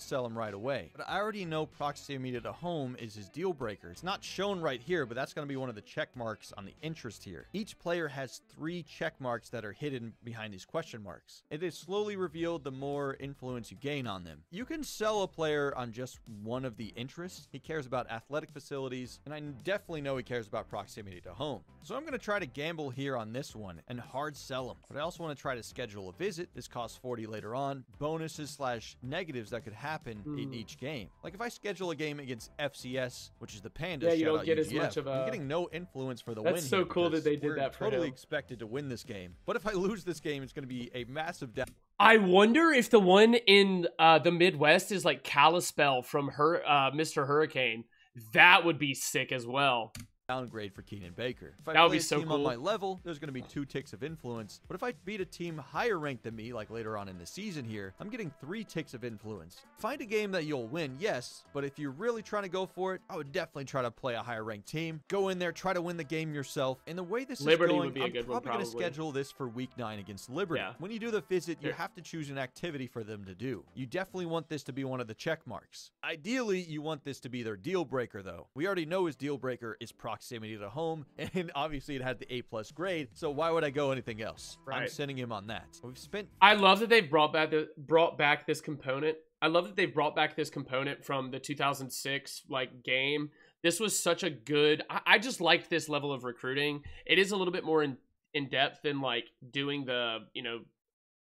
Sell him right away. But I already know proximity to home is his deal breaker. It's not shown right here, but that's going to be one of the check marks on the interest here. Each player has three check marks that are hidden behind these question marks. It is slowly revealed the more influence you gain on them. You can sell a player on just one of the interests. He cares about athletic facilities, and I definitely know he cares about proximity to home. So I'm going to try to gamble here on this one and hard sell him. But I also want to try to schedule a visit. This costs 40 later on. Bonuses slash negatives that could in Hmm. each game. Like if I schedule a game against FCS, which is the Pandas, Yeah, you don't out get as much of I'm a- getting no influence for the That's win. so here cool that they did that for totally him. expected to win this game. [LAUGHS] But if I lose this game, it's going to be a massive down. I wonder if the one in uh, the Midwest is like Kalispell from her uh, Mr. Hurricane. That would be sick as well. Downgrade for Keenan Baker. If I That would play be a so team on my level, there's going to be two ticks of influence. But if I beat a team higher ranked than me, like later on in the season here, I'm getting three ticks of influence. Find a game that you'll win, yes, but if you're really trying to go for it, I would definitely try to play a higher ranked team. Go in there, try to win the game yourself. And the way this Liberty is would going, be a I'm good probably going to schedule this for week nine against Liberty. Yeah. When you do the visit, you have to choose an activity for them to do. You definitely want this to be one of the check marks. Ideally, you want this to be their deal breaker, though. We already know his deal breaker is proximity to home, [LAUGHS] and obviously it had the A plus grade. So why would I go anything else? I'm sending him on that. We've spent I love that they've brought back the brought back this component. I love that they brought back this component from the 2006 like game. This was such a good. I, I just liked this level of recruiting. It is a little bit more in in depth than like doing the you know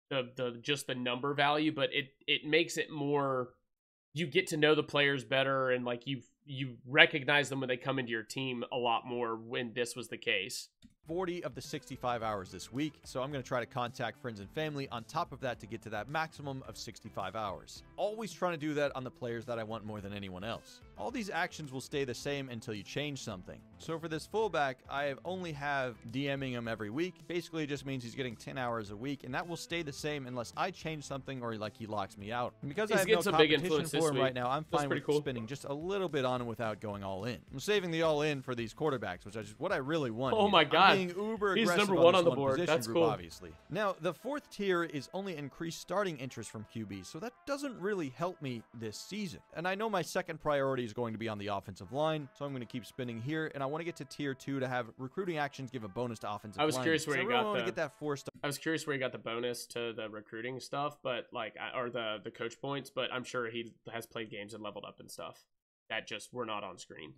the the just the number value, but it it makes it more. You get to know the players better, and like you you recognize them when they come into your team a lot more. When this was the case. 40 of the 65 hours this week, so I'm going to try to contact friends and family on top of that to get to that maximum of 65 hours. Always trying to do that on the players that I want more than anyone else. All these actions will stay the same until you change something. So for this fullback, I only have DMing him every week. Basically, it just means he's getting 10 hours a week, and that will stay the same unless I change something or like he locks me out. And because He's I have no competition for him right now, I'm fine with cool. spending just a little bit on him without going all in. I'm saving the all in for these quarterbacks, which is what I really want. Oh here. my I'm God. being uber He's number one this on the board. position That's group, cool. Obviously. Now the fourth tier is only increased starting interest from QB, so that doesn't really help me this season. And I know my second priority is going to be on the offensive line, so I'm going to keep spinning here. And I want to get to tier two to have recruiting actions give a bonus to offensive. I was linemen. curious where So you really got the- get that four star. I was curious where he got the bonus to the recruiting stuff, but like, or the the coach points. But I'm sure he has played games and leveled up and stuff that just were not on screen.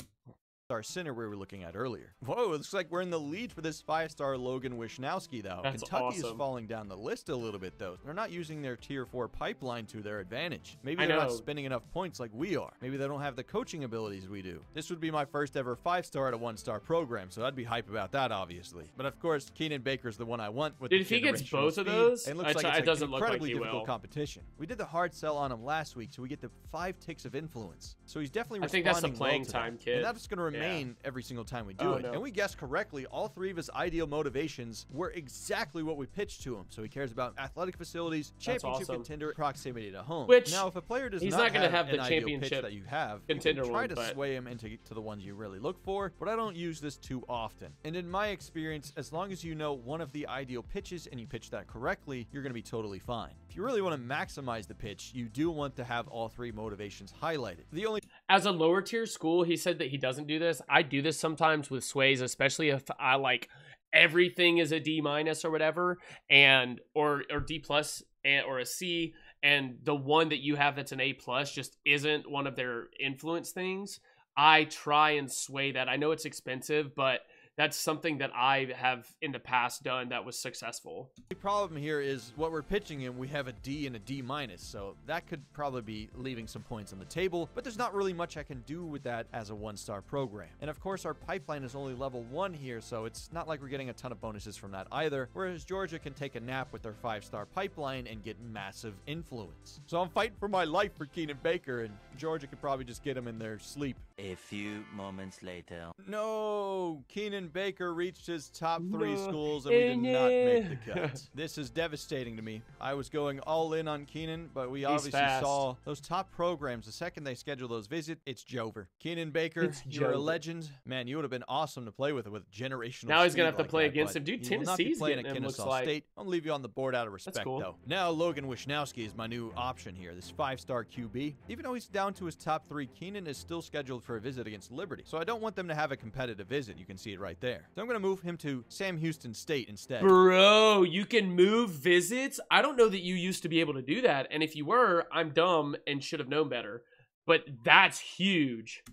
Star center we were looking at earlier. Whoa, it looks like we're in the lead for this five-star Logan Wisnowski, though. That's Kentucky is falling down the list a little bit, though. They're not using their tier four pipeline to their advantage. Maybe they're not spending enough points like we are. Maybe they don't have the coaching abilities we do. This would be my first ever five-star at a one-star program, so I'd be hype about that, obviously. But of course, Keenan Baker's the one I want. With Dude, the if he gets both of those, it looks it's- like it doesn't an look like incredibly he difficult will. competition. We did the hard sell on him last week, so we get the five ticks of influence. So he's definitely I think that's the responding well playing time, kid. And that's going to Yeah. Remain every single time we do Oh, it. no. And we guessed correctly, all three of his ideal motivations were exactly what we pitched to him. So he cares about athletic facilities, championship awesome. contender, proximity to home. Which, now, if a player does he's not, not gonna have an the championship that you have, contender you try one, to but- sway him into to the ones you really look for. But I don't use this too often. And in my experience, as long as you know one of the ideal pitches and you pitch that correctly, you're going to be totally fine. If you really want to maximize the pitch, you do want to have all three motivations highlighted. The only as a lower tier school, he said that he doesn't do this. I do this sometimes with sways, especially if I like everything is a D minus or whatever, and or or D plus and or a C, and the one that you have that's an A plus just isn't one of their influence things. I try and sway that. I know it's expensive, but that's something that I have in the past done that was successful. The problem here is what we're pitching in, we have a D and a D minus, so that could probably be leaving some points on the table, but there's not really much I can do with that as a one-star program. And of course, our pipeline is only level one here, so it's not like we're getting a ton of bonuses from that either, whereas Georgia can take a nap with their five-star pipeline and get massive influence. So I'm fighting for my life for Keenan Baker, and Georgia could probably just get him in their sleep. A few moments later. No, Keenan Baker reached his top three No. schools and we did not make the cut. [LAUGHS] this is devastating to me. I was going all in on Keenan, but we He's obviously fast. saw those top programs. The second they schedule those visits, it's Jover. Keenan Baker, It's you're a legend. Man, you would have been awesome to play with with generational. Now he's gonna have to like play that, against him. Dude, Tennessee's playing at Kennesaw like. State. I'll leave you on the board out of respect, cool. though. Now Logan Wisnowski is my new option here. This five-star QB. Even though he's down to his top three, Keenan is still scheduled for a visit against Liberty. So I don't want them to have a competitive visit. You can see it right there. So I'm going to move him to Sam Houston State instead. Bro, you can move visits. I don't know that you used to be able to do that. And if you were, I'm dumb and should have known better. But that's huge.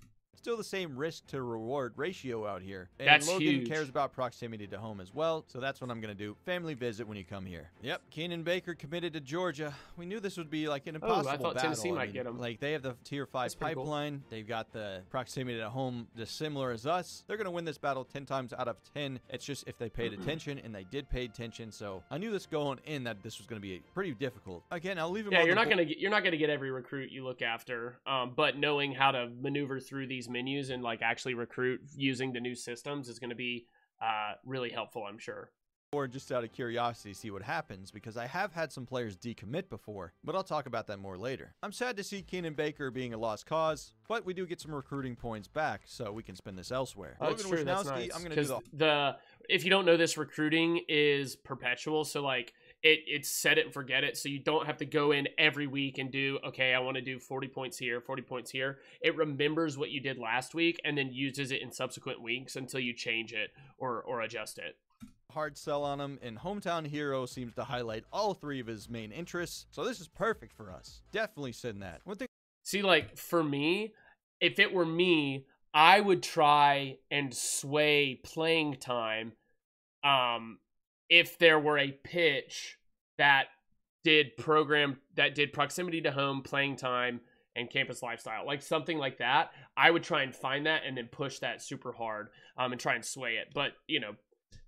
Still the same risk to reward ratio out here. And That's Logan huge. cares about proximity to home as well, so that's what I'm going to do. Family visit when you come here. Yep, Keenan Baker committed to Georgia. We knew this would be like an impossible Oh, impossible I thought battle. Tennessee might mean, get him. Like they have the tier 5 That's pretty cool. pipeline. They've got the proximity to home just similar as us. They're going to win this battle 10 times out of 10. It's just if they paid attention and they did pay attention. So, I knew this going in that this was going to be pretty difficult. Again, I'll leave him Yeah, you're not gonna get you're not gonna get every recruit you look after. Um, but knowing how to maneuver through these menus and like actually recruit using the new systems is gonna be uh really helpful, I'm sure. or just out of curiosity see what happens because I have had some players decommit before, but I'll talk about that more later. I'm sad to see Keenan Baker being a lost cause, but we do get some recruiting points back, so we can spend this elsewhere. Oh, that's Logan true. That's nice. I'm going to do 'Cause the the if you don't know this, recruiting is perpetual. So like it it's set it and forget it. So you don't have to go in every week and do okay. I want to do forty points here, forty points here. It remembers what you did last week and then uses it in subsequent weeks until you change it or or adjust it. hard sell on him, and Hometown Hero seems to highlight all three of his main interests, so this is perfect for us. Definitely send that. One thing See, like for me, if it were me, I would try and sway playing time. Um, if there were a pitch that did program that did proximity to home, playing time, and campus lifestyle, like something like that, I would try and find that and then push that super hard, um, and try and sway it. But you know,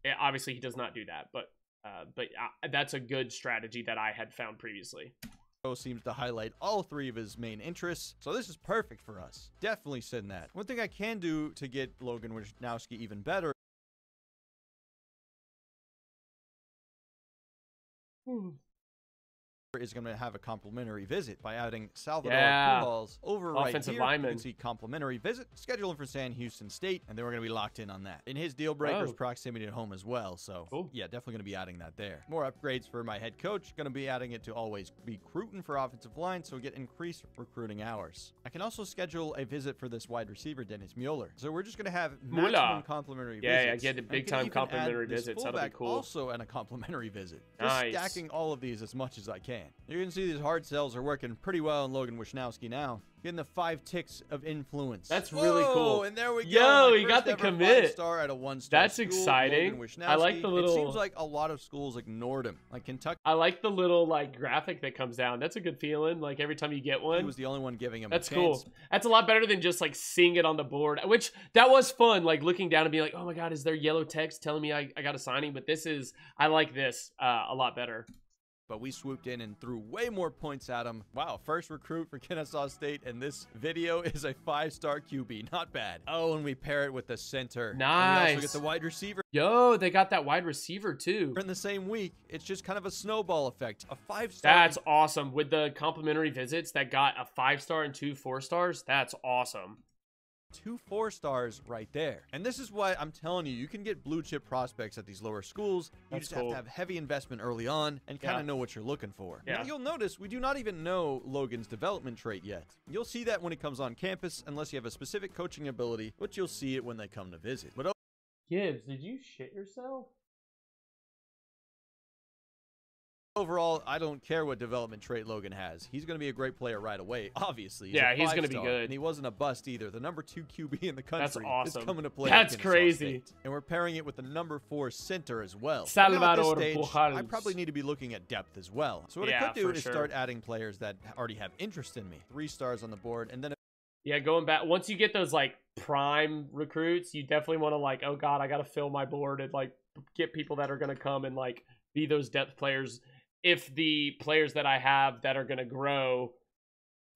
eh, obviously he does not do that. But uh, but uh, that's a good strategy that I had found previously. seems to highlight all three of his main interests, so this is perfect for us. Definitely send that. One thing I can do to get Logan Wisnowski even better Hmm is going to have a complimentary visit by adding Salvador Yeah. Pujols over right Offensive here. You lineman. can see complimentary visit scheduled for Sam Houston State, and then we're going to be locked in on that. In his deal breakers, Oh. proximity to home as well. So Cool. yeah, definitely going to be adding that there. More upgrades for my head coach. Going to be adding it to always be recruiting for offensive line, so we get increased recruiting hours. I can also schedule a visit for this wide receiver, Dennis Mueller. So we're just going to have maximum complimentary Yeah, yeah, visits. get the big time complimentary visits. That'll be cool. Also, and a complimentary visit. Just Nice. stacking all of these as much as I can. You can see these hard sells are working pretty well on Logan Wisnowski now. Getting the five ticks of influence. That's really cool. And there we go. Yo, my he got the commit. Star at a one star. That's exciting. I like the little. It little- seems like a lot of schools ignored him. Like Kentucky I like the little like graphic that comes down. That's a good feeling. Like every time you get one. he was the only one giving him. That's a cool. That's a lot better than just like seeing it on the board, which that was fun. Like looking down and being like, oh my God, is there yellow text telling me I, I got a signing? But this is, I like this uh, a lot better. But we swooped in and threw way more points at him. Wow, first recruit for [LAUGHS] Kennesaw State, and this video [LAUGHS] is a five-star QB. Not bad. Oh, and we pair it with the center. And we also get the wide receiver Yo, they got that wide receiver too. in the same week. It's just kind of a snowball effect. A five-star. That's awesome. With the complimentary visits that got a five star and two four stars, that's awesome. Two four stars right there. And this is why I'm telling you, you can get blue chip prospects at these lower schools. You That's just have to have heavy investment early on and kind of Yeah. know what you're looking for. Yeah. Now, you'll notice we do not even know Logan's development trait yet. You'll see that when he comes on campus, unless you have a specific coaching ability, but you'll see it when they come to visit. But Gibbs, did you shit yourself? Overall, I don't care what development trait Logan has. He's going to be a great player right away. Obviously, he's Yeah, he's gonna be good. and he wasn't a bust either. The number two QB in the country That's awesome. is coming to play. That's crazy. State. And we're pairing it with the number four center as well. Salvador stage, I probably need to be looking at depth as well. So what I Yeah, could do is sure. start adding players that already have interest in me. Three stars on the board, and then Yeah, going back once you get those like prime recruits, you definitely want to like, oh god, I got to fill my board and like get people that are going to come and like be those depth players. If the players that I have that are going to grow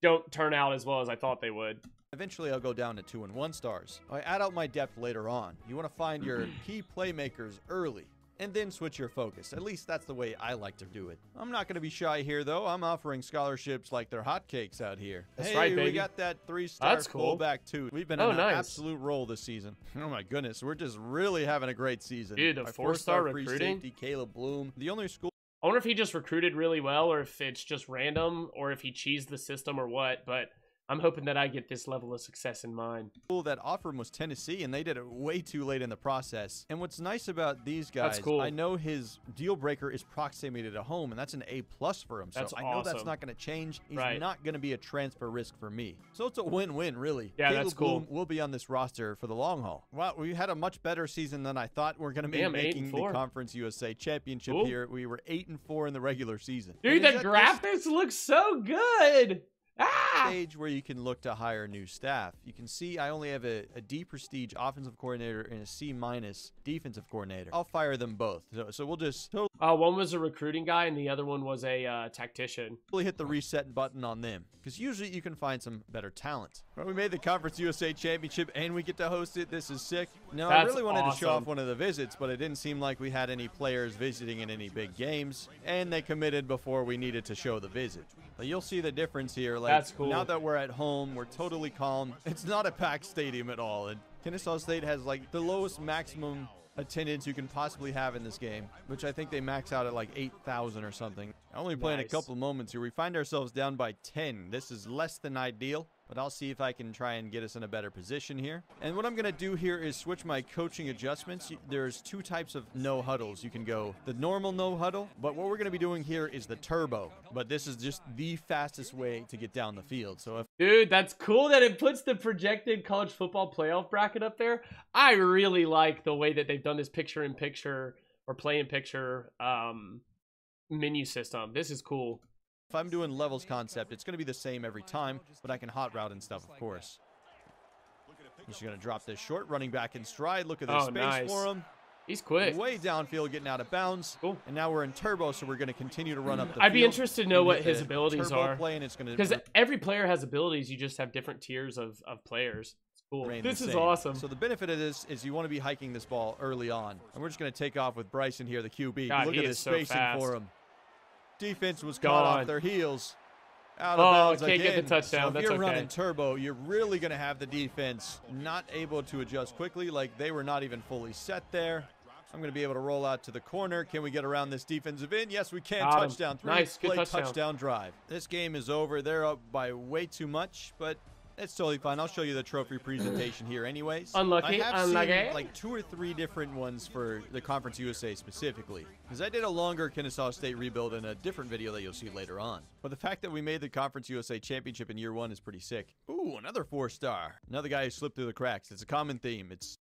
don't turn out as well as I thought they would. Eventually, I'll go down to two and one stars. I add out my depth later on. You want to find your [CLEARS THROAT] key playmakers early. And then switch your focus. At least that's the way I like to do it. I'm not going to be shy here, though. I'm offering scholarships like they're hotcakes out here. That's hey, right, we got that three-star That's cool. fullback too. We've been Oh, on nice. an absolute roll this season. Oh my goodness, we're just really having a great season. Dude, the four-star free recruiting? safety, Caleb Bloom. The only school I wonder if he just recruited really well or if it's just random or if he cheesed the system or what, but I'm hoping that I get this level of success in mind. school that offered was Tennessee, and they did it way too late in the process. And what's nice about these guys, That's cool. I know his deal breaker is proximity to home, and that's an A plus for him. That's so I know that's not going to change. He's Right. not going to be a transfer risk for me. So it's a win-win, really. Yeah, Caleb that's cool. Bloom will be on this roster for the long haul. Well, we had a much better season than I thought. We're going to be Damn, making the. Conference USA Championship Cool. here. We were eight and four in the regular season. Dude, And the is that this graphics look so good. Ah! stage where you can look to hire new staff. You can see I only have a, a D prestige offensive coordinator and a C minus defensive coordinator. I'll fire them both. So, so we'll just totally Uh, one was a recruiting guy and the other one was a uh, tactician. hit the reset button on them because usually you can find some better talent. Well, we made the Conference USA Championship and we get to host it. This is sick. Now, I really wanted to show off one of the visits, but it didn't seem like we had any players visiting in any big games, and they committed before we needed to show the visit. But you'll see the difference here. Like That's cool. now that we're at home, we're totally calm. [LAUGHS] It's not a packed stadium at all, and Kennesaw State has like the lowest maximum attendance you can possibly have in this game, which I think they max out at like 8,000 or something. Only playing a couple moments here. We find ourselves down by 10. This is less than ideal, but I'll see if I can try and get us in a better position here. And what I'm going to do here is switch my coaching adjustments. There's two types of no huddles. You can go the normal no huddle, but what we're going to be doing here is the turbo. But this is just the fastest way to get down the field. So if Dude, that's cool that it puts the projected college football playoff bracket up there. I really like the way that they've done this picture in picture or play in picture um, menu system. This is cool. If I'm doing levels concept, it's going to be the same every time, but I can hot route and stuff, of course. He's going to drop this short, running back in stride. Look at the Oh, space nice. for him. He's quick. way downfield, getting out of bounds. Cool. And now we're in turbo, so we're going to continue to run up the I'd be interested to know what his abilities are. Play, and it's going Because every player has abilities. You just have different tiers of, of players. It's cool. This is awesome. So the benefit of this is you want to be hiking this ball early on, and we're just going to take off with Bryson here, the QB. God, Look at is this so spacing fast. for him. Defense was caught off their heels. Out oh, bounds can't get the touchdown. So if That's you're okay. running turbo, you're really going to have the defense not able to adjust quickly. Like they were not even fully set there. I'm going to be able to roll out to the corner. Can we get around this defensive end? Yes, we can. Got him. touchdown. Three Nice, play touchdown. drive. This game is over. They're up by way too much, but it's totally fine. I'll show you the trophy presentation here, anyways. Unlucky, I have unlucky. seen like two or three different ones for the Conference USA specifically, because I did a longer Kennesaw State rebuild in a different video that you'll see later on. But the fact that we made the Conference USA championship in year one is pretty sick. Ooh, another four star. Another guy who slipped through the cracks. It's a common theme. It's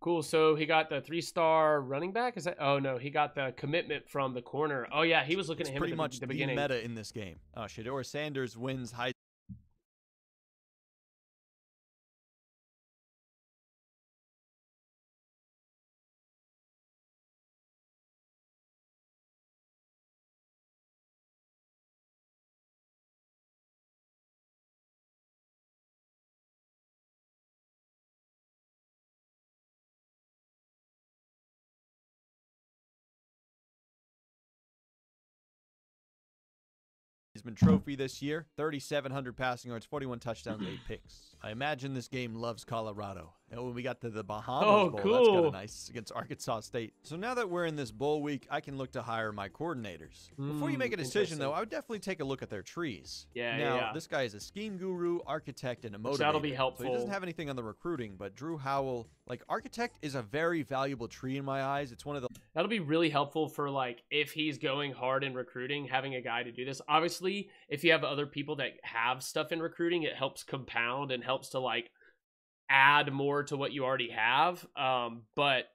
Cool. So he got the three star running back. Is that? Oh no, he got the commitment from the corner. Oh yeah, he was looking it's at him pretty at the, much the the beginning. meta in this game. Uh, Shedeur Sanders wins high. Heisman Trophy this year. 3,700 passing yards, 41 touchdowns, 8 picks. I imagine this game loves Colorado. And when we got to the Bahamas Oh, Bowl, that's kind of nice against Arkansas State. So now that we're in this bowl week, I can look to hire my coordinators. Before you Mm, make a decision, though. I would definitely take a look at their trees. Yeah, now, yeah, this guy is a scheme guru, architect, and a motivator. that'll be So he doesn't have anything on the recruiting, but Drew Howell, like architect, is a very valuable tree in my eyes. It's one of the That'll be really helpful for like if he's going hard in recruiting, having a guy to do this. Obviously, if you have other people that have stuff in recruiting, it helps compound and helps to like add more to what you already have. Um, but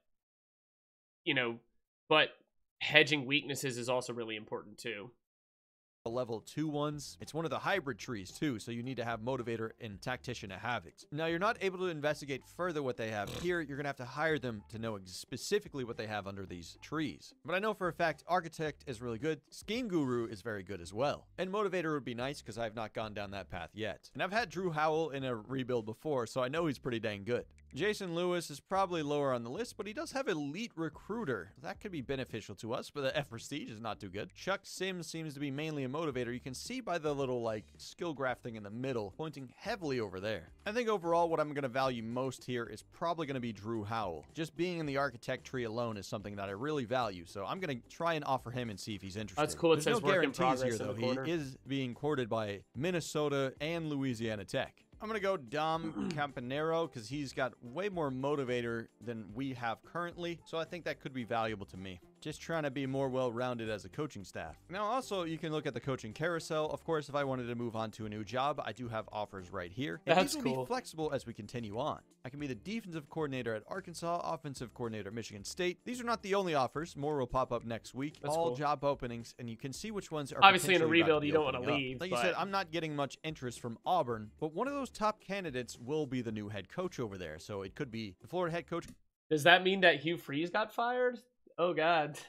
you know, but hedging weaknesses is also really important too. Level two ones. It's one of the hybrid trees too, so you need to have motivator and tactician to have it. Now you're not able to investigate further what they have here. You're gonna have to hire them to know specifically what they have under these trees. But I know for a fact architect is really good. Scheme guru is very good as well. And motivator would be nice because I've not gone down that path yet. And I've had Drew Howell in a rebuild before, so I know he's pretty dang good. Jason Lewis is probably lower on the list, but he does have elite recruiter. That could be beneficial to us, but the [LAUGHS] F prestige is not too good. Chuck Sims seems to be mainly a motivator. You can see by the little like skill graph thing in the middle, pointing heavily over there. I think overall what I'm going to value most here is probably going to be Drew Howell. Just being in the architect tree alone is something that I really value, so I'm going to try and offer him and see if he's interested. That's cool. It There's says no guarantees here though. He is being courted by Minnesota and Louisiana Tech. I'm going to go Dom [CLEARS THROAT] Campanero because he's got way more motivator than we have currently. So I think that could be valuable to me. Just trying to be more well rounded as a coaching staff. Now, also, you can look at the coaching carousel. Of course, if I wanted to move on to a new job, I do have offers right here. And That's these will cool. be flexible as we continue on. I can be the defensive coordinator at Arkansas, offensive coordinator at Michigan State. These are not the only offers. More will pop up next week. That's All cool. job openings, and you can see which ones are Obviously, in a to rebuild, you don't opening up. leave, Like you said, I'm not getting much interest from Auburn, but one of those top candidates will be the new head coach over there. So it could be the Florida head coach Does that mean that Hugh Freeze got fired? Oh God.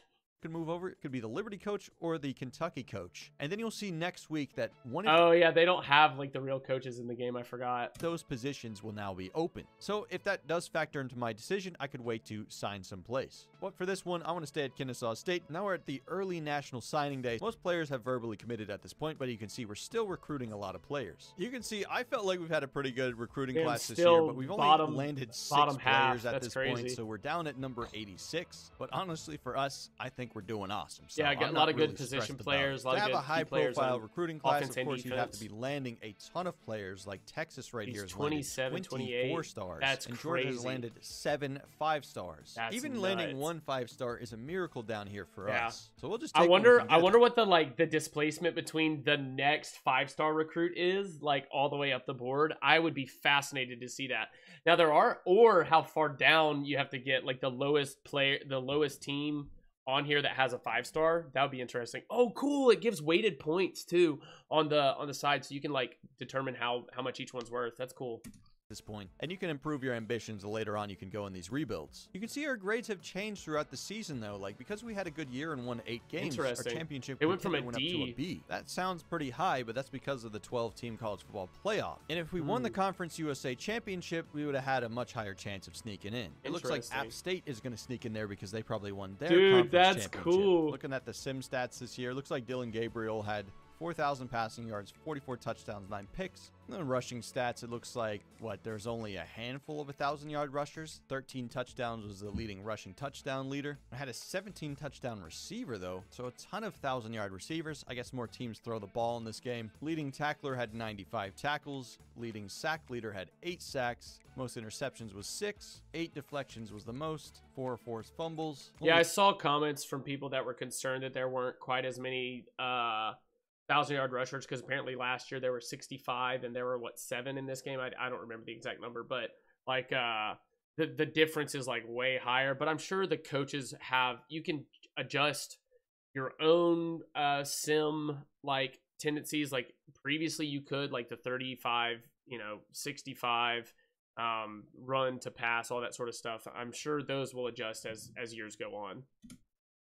Could move over. It could be the Liberty coach or the Kentucky coach. And then you'll see next week that one of Oh yeah, they don't have like the real coaches in the game. I forgot. those positions will now be open. So if that does factor into my decision, I could wait to sign some place. But for this one, I want to stay at Kennesaw State. Now we're at the early national signing day. Most players have verbally committed at this point, but you can see we're still recruiting a lot of players. You can see I felt like we've had a pretty good recruiting Man, class this year, but we've only bottom- landed six bottom half. players at That's this point, so we're down at number 86. But honestly, for us, I think we're doing awesome. So Yeah, I got a lot of good really position players, a lot to of have good a high players profile recruiting class, of course, you'd have to be landing a ton of players like Texas right He's here has 27, 24 28. stars. That's and Georgia has landed seven five stars. That's Even landing one five star is a miracle down here for Yeah. us. So we'll just. I wonder. I wonder what the like the displacement between the next five star recruit is, like all the way up the board. I would be fascinated to see that. Now there are, or how far down you have to get, like the lowest player, the lowest team on here that has a five star. That would be interesting. Oh, cool! It gives weighted points too on the on the side, so you can like determine how how much each one's worth. That's cool. This point, and you can improve your ambitions the later on you can go in these rebuilds. You can see our grades have changed throughout the season though, like because we had a good year and won eight games, our championship It went from a went up to a B. That sounds pretty high, but that's because of the 12-team college football playoff. And if we won Hmm. the Conference USA championship, we would have had a much higher chance of sneaking in. It looks like App State is going to sneak in there because they probably won their Dude, conference that's cool. Looking at the sim stats this year, looks like Dillon Gabriel had 4,000 passing yards, 44 touchdowns, 9 picks. And then rushing stats, it looks like, what, there's only a handful of 1,000 yard rushers. 13 touchdowns was the leading rushing touchdown leader. I had a 17 touchdown receiver, though, so a ton of 1,000 yard receivers. I guess more teams throw the ball in this game. Leading tackler had 95 tackles. Leading sack leader had 8 sacks. Most interceptions was 6. 8 deflections was the most. 4 forced fumbles. Yeah, I saw comments from people that were concerned that there weren't quite as many uh thousand yard rushers because apparently last year there were 65 and there were what seven in this game. I, I don't remember the exact number, but like uh the the difference is like way higher. But I'm sure the coaches have you can adjust your own uh sim like tendencies. Like previously you could like the 35, you know, 65 um run to pass all that sort of stuff i'm sure those will adjust as as years go on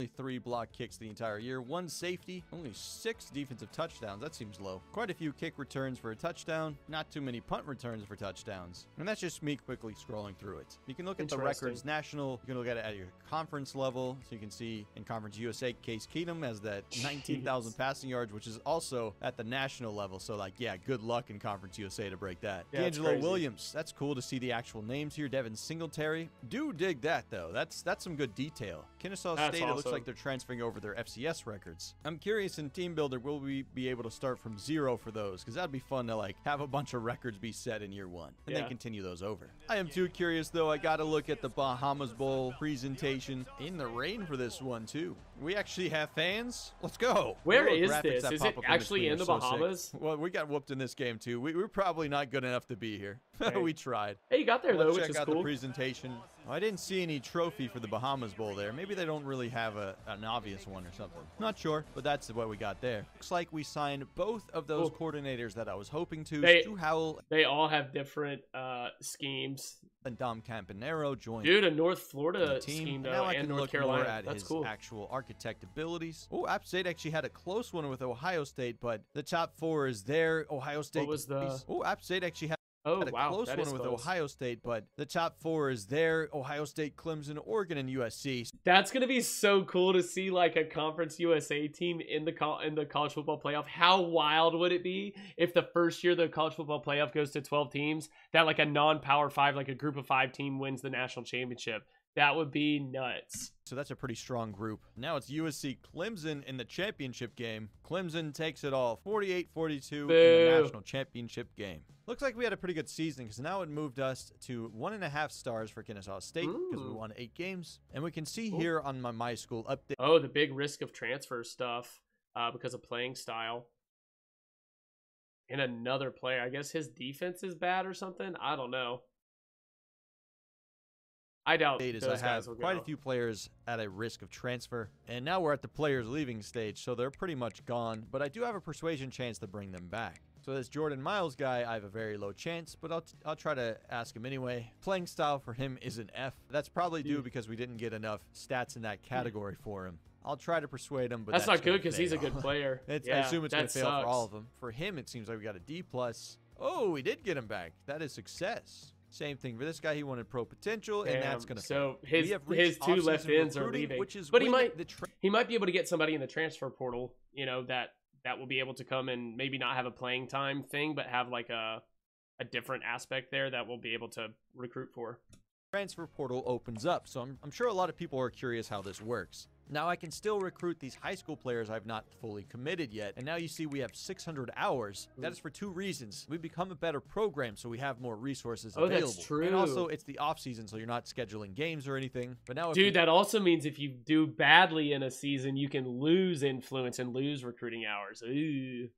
Only three block kicks the entire year, one safety, only six defensive touchdowns. That seems low. Quite a few kick returns for a touchdown, not too many punt returns for touchdowns. And that's just me quickly scrolling through it. You can look at the records national, you can look at it at your conference level. So you can see in Conference USA, Case Keenum has that [LAUGHS] 19,000 Jeez. passing yards, which is also at the national level. So, like, yeah, good luck in Conference USA to break that. Yeah, DeAngelo. Williams, that's cool to see the actual names here. Devin Singletary, do dig that though. That's that's some good detail. Kennesaw That's State, it looks like they're transferring over their FCS records. I'm curious in Team Builder, will we be able to start from zero for those? Because that'd be fun to like have a bunch of records be set in year one and Yeah. then continue those over. I am too curious though. I got to look at the Bahamas Bowl presentation in the rain for this one too. We actually have fans. Let's go. Where is this? pop it actually in the so sick. Bahamas? Well, we got whooped in this game too. We, we're probably not good enough to be here. [LAUGHS] Okay. we tried. hey you got there though Let's which check is out cool the presentation. Oh, I didn't see any trophy for the Bahamas Bowl there. Maybe they don't really have a, an obvious one or something. Not sure, but that's what we got there. Looks like we signed both of those Cool. coordinators that I was hoping to. They- Stu Howell they all have different uh schemes and Dom Campanero joined dude a north florida team. scheme though now I can north look carolina more at that's his cool actual architect abilities. Oh, App State actually had a close one with Ohio State, but the top four is there. Ohio State. was the- Oh, App State actually had oh had a wow close that one with close. Ohio State, but the top four is there: Ohio State, Clemson, Oregon, and USC. That's gonna be so cool to see like a Conference USA team in the col- in the college football playoff. How wild would it be if the first year the college football playoff goes to twelve teams, that like a non-power five, like a group of five team wins the national championship? That would be nuts. So that's a pretty strong group. Now it's USC Clemson in the championship game. Clemson takes it all 48 42 in the national championship game. Looks like we had a pretty good season because now it moved us to one and a half stars for Kennesaw State because we won eight games. And we can see Cool. here on my My School update. Oh, the big risk of transfer stuff uh, because of playing style. And another player, I guess his defense is bad or something. I don't know. I doubt Is those I have quite a few players at a risk of transfer, and now we're at the players leaving stage, so they're pretty much gone. But I do have a persuasion chance to bring them back. So this Jordan Miles guy, I have a very low chance, but I'll, I'll try to ask him anyway. Playing style for him is an F. That's probably due hmm. because we didn't get enough stats in that category for him. I'll try to persuade him, but That's, that's, not good because he's a good [LAUGHS] player. It's, yeah, I assume it's going to fail for all of them. For him, it seems like we got a D plus. Oh, we did get him back. That is success. Same thing for this guy. He wanted pro potential, and that's going to so fail. his his two left ends are leaving, which is but he might the tra- he might be able to get somebody in the transfer portal. You know that that will be able to come and maybe not have a playing time thing, but have like a a different aspect there that we'll be able to recruit for. transfer portal opens up. So I'm, I'm sure a lot of people are curious how this works. Now I can still recruit these high school players I've not fully committed yet. And now you see we have 600 hours. That is for two reasons. We become a better program so we have more resources Oh, that's available. true. And also it's the off season so you're not scheduling games or anything. But now Dude, that also means if you do badly in a season, you can lose influence and lose recruiting hours. Ooh.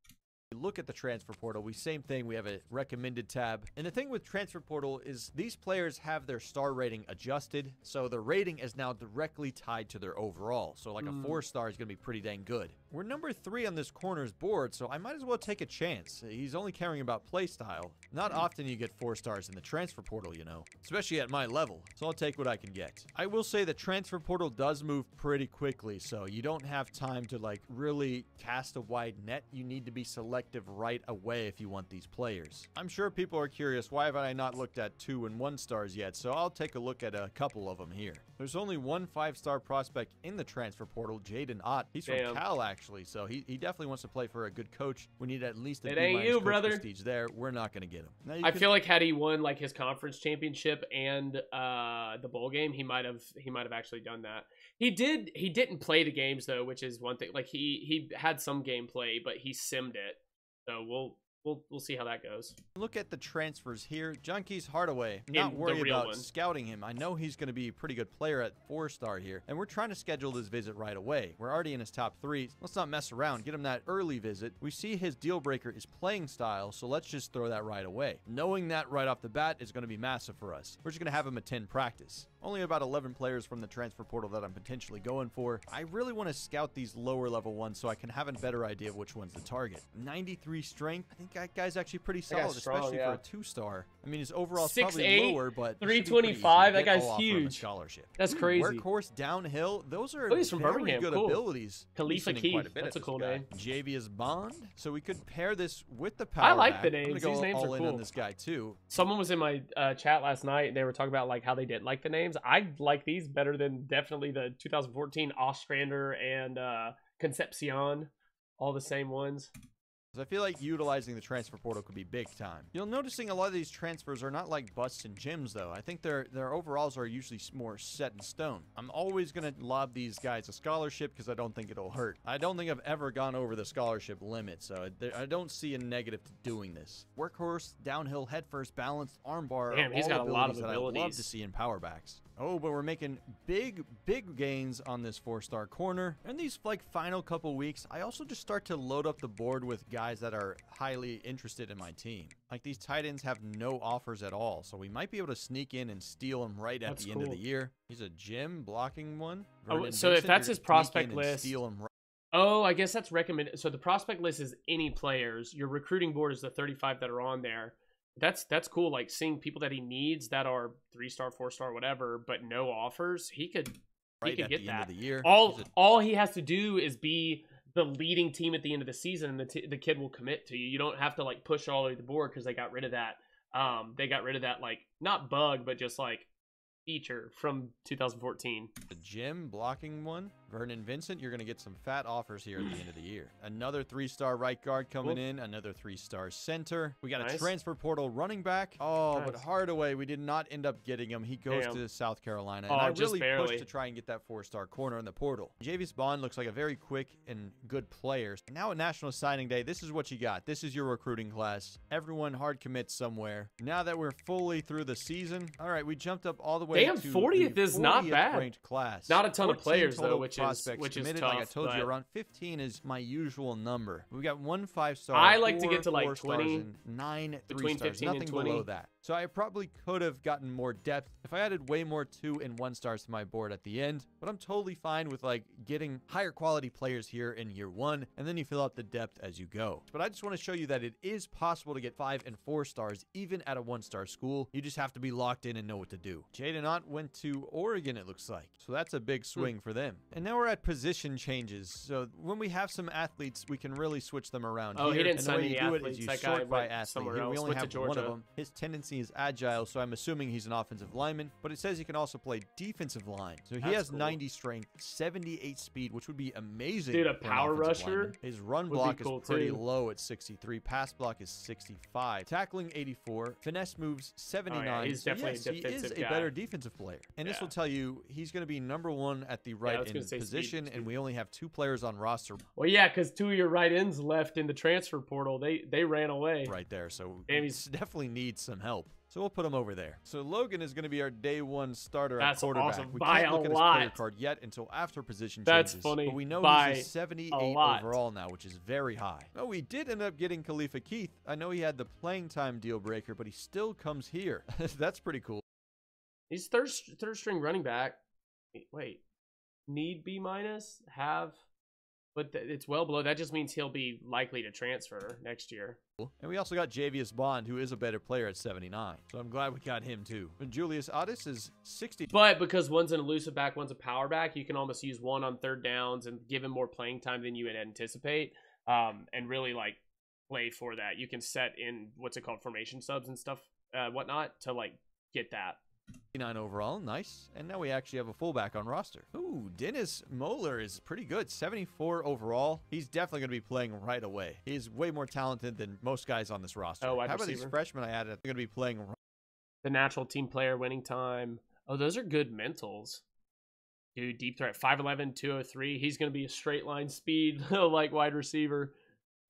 Look at the transfer portal, we same thing. We have a recommended tab. And the thing with transfer portal is these players have their star rating adjusted. So the rating is now directly tied to their overall. So like Mm. a four star is going to be pretty dang good. We're number three on this corner's board, so I might as well take a chance. He's only caring about play style. Not often you get four stars in the transfer portal, you know, especially at my level. So I'll take what I can get. I will say the transfer portal does move pretty quickly, so you don't have time to like really cast a wide net. You need to be selective right away if you want these players. I'm sure people are curious why have I not looked at two and one stars yet, so I'll take a look at a couple of them here. There's only one five star prospect in the transfer portal, Jaydn Ott. He's from Cal actually, so he, he definitely wants to play for a good coach. We need at least a It ain't you, brother. prestige there. We're not going to get him. I feel like had he won like his conference championship and uh the bowl game, he might have he might have actually done that. He did he didn't play the games though, which is one thing. Like he he had some gameplay, but he simmed it. So we'll we'll we'll see how that goes. Look at the transfers here. Junkies Hardaway. Not worried about one. scouting him. I know he's going to be a pretty good player at four star here, and we're trying to schedule this visit right away. We're already in his top three. Let's not mess around. Get him that early visit. We see his deal breaker is playing style, so let's just throw that right away. Knowing that right off the bat is going to be massive for us. We're just going to have him attend practice. Only about 11 players from the transfer portal that I'm potentially going for. I really want to scout these lower level ones so I can have a better idea of which one's to target. 93 strength. I think that guy's actually pretty solid, strong, especially yeah. for a two star. I mean, his overall is probably 6'8", lower, but it should be 325, pretty easy to that guy's all offer him a huge. Scholarship. That's crazy. Workhorse downhill. Those are Oh, he's from very Birmingham, good cool. abilities. We'll Khalifa seeing quite Keith, bit that's a cool this guy. name. Javius Bond. So we could pair this with the power. I like the back. I'm names. gonna go These names are all in on cool. this guy too. Someone was in my uh, chat last night. and They were talking about like how they didn't like the names. I like these better than definitely the 2014 Ostrander and uh, Concepcion, all the same ones. 'Cause I feel like utilizing the transfer portal could be big time. You'll noticing a lot of these transfers are not like busts and gyms though. I think their their overalls are usually more set in stone. I'm always gonna lob these guys a scholarship because I don't think it'll hurt. I don't think I've ever gone over the scholarship limit, so there, I don't see a negative to doing this. Workhorse, downhill, headfirst, balanced, armbar. are Damn, he's all got a lot of abilities that I love to see in power backs. Oh, but we're making big, big gains on this four-star corner. And these like final couple weeks, I also just start to load up the board with guys that are highly interested in my team. Like these tight ends have no offers at all, so we might be able to sneak in and steal them right at That's the end of the year. He's a gym blocking one. Oh, so if that's his prospect list- steal him right Oh, I guess that's recommended. So the prospect list is any players. Your recruiting board is the 35 that are on there. That's that's cool. Like seeing people that he needs that are three star, four star, whatever, but no offers. He could right could at get the end of that. the year. all a all he has to do is be the leading team at the end of the season, and the t- the kid will commit to you. You don't have to like push all over the board because they got rid of that. Um, they got rid of that like not bug, but just like feature from 2014. the gym blocking one. Vernon Vincent, you're going to get some fat offers here at the end of the year. Another three star right guard coming Cool. in, another three star center. We got a transfer portal running back. Oh, but Nice. Hardaway, we did not end up getting him. He goes Damn. to South Carolina. Oh, and I just really barely. pushed to try and get that four star corner in the portal. Javius Bond looks like a very quick and good player. Now at National Signing Day, this is what you got. This is your recruiting class. Everyone hard commits somewhere. Now that we're fully through the season, all right, we jumped up all the way Damn, to 40th the is not bad. ranked class. Not a ton of players, though, which is- prospects which is committed. Like I tough, told you, around 15 is my usual number. We got one five star. I like to get to, like, four stars, 20, nine three between stars. 15 and Nothing 20. below that. So I probably could have gotten more depth if I added way more two and one stars to my board at the end. But I'm totally fine with like getting higher quality players here in year one, and then you fill out the depth as you go. But I just want to show you that it is possible to get five and four stars even at a one star school. You just have to be locked in and know what to do. Jaydn Ott went to Oregon, it looks like. So that's a big swing for them. And now we're at position changes. So when we have some athletes, we can really switch them around. Oh, he didn't and sign the you do it athletes. you That guy sort by went athlete. somewhere Here we else. only have one of them. His tendency is agile, so I'm assuming he's an offensive lineman. But it says he can also play defensive line. So he That's has cool. 90 strength, 78 speed, which would be amazing. Dude, a power rusher lineman. His run block cool, is pretty too. low at 63. Pass block is 65. Tackling 84. Finesse moves 79. Oh, he's so definitely a yes, he is defensive a guy. better defensive player. And this will tell you he's going to be number one at the right was end position, speed. and we only have two players on roster Well, yeah, because two of your right ends left in the transfer portal. They they ran away. right there. So Damn, he's- [LAUGHS] definitely needs some help. So we'll put him over there. So Logan is going to be our day one starter That's at quarterback. awesome. We By can't look at his player card yet until after position That's changes. funny. But we know By he's a 78 a overall now, which is very high. Oh, we did end up getting Khalifa Keith. I know he had the playing time deal breaker, but he still comes here. [LAUGHS] That's pretty cool. He's third third string running back. Wait, need B minus have, but th- it's well below. That just means he'll be likely to transfer next year. And we also got Javius Bond, who is a better player at 79. So I'm glad we got him too. And Julius Otis is 60. But because one's an elusive back, one's a power back, you can almost use one on third downs and give him more playing time than you would anticipate. Um, and really like play for that. You can set in what's it called formation subs and stuff, uh, whatnot to like get that. 59 overall, nice. And now we actually have a fullback on roster. Ooh, Dennis Moeller is pretty good. 74 overall. He's definitely going to be playing right away. He's way more talented than most guys on this roster. Oh, How about these receiver. freshmen I added? They're going to be playing right The natural team player winning time. Oh, those are good mentals. Dude, deep threat 5'11, 203. He's going to be a straight line speed [LAUGHS] like wide receiver.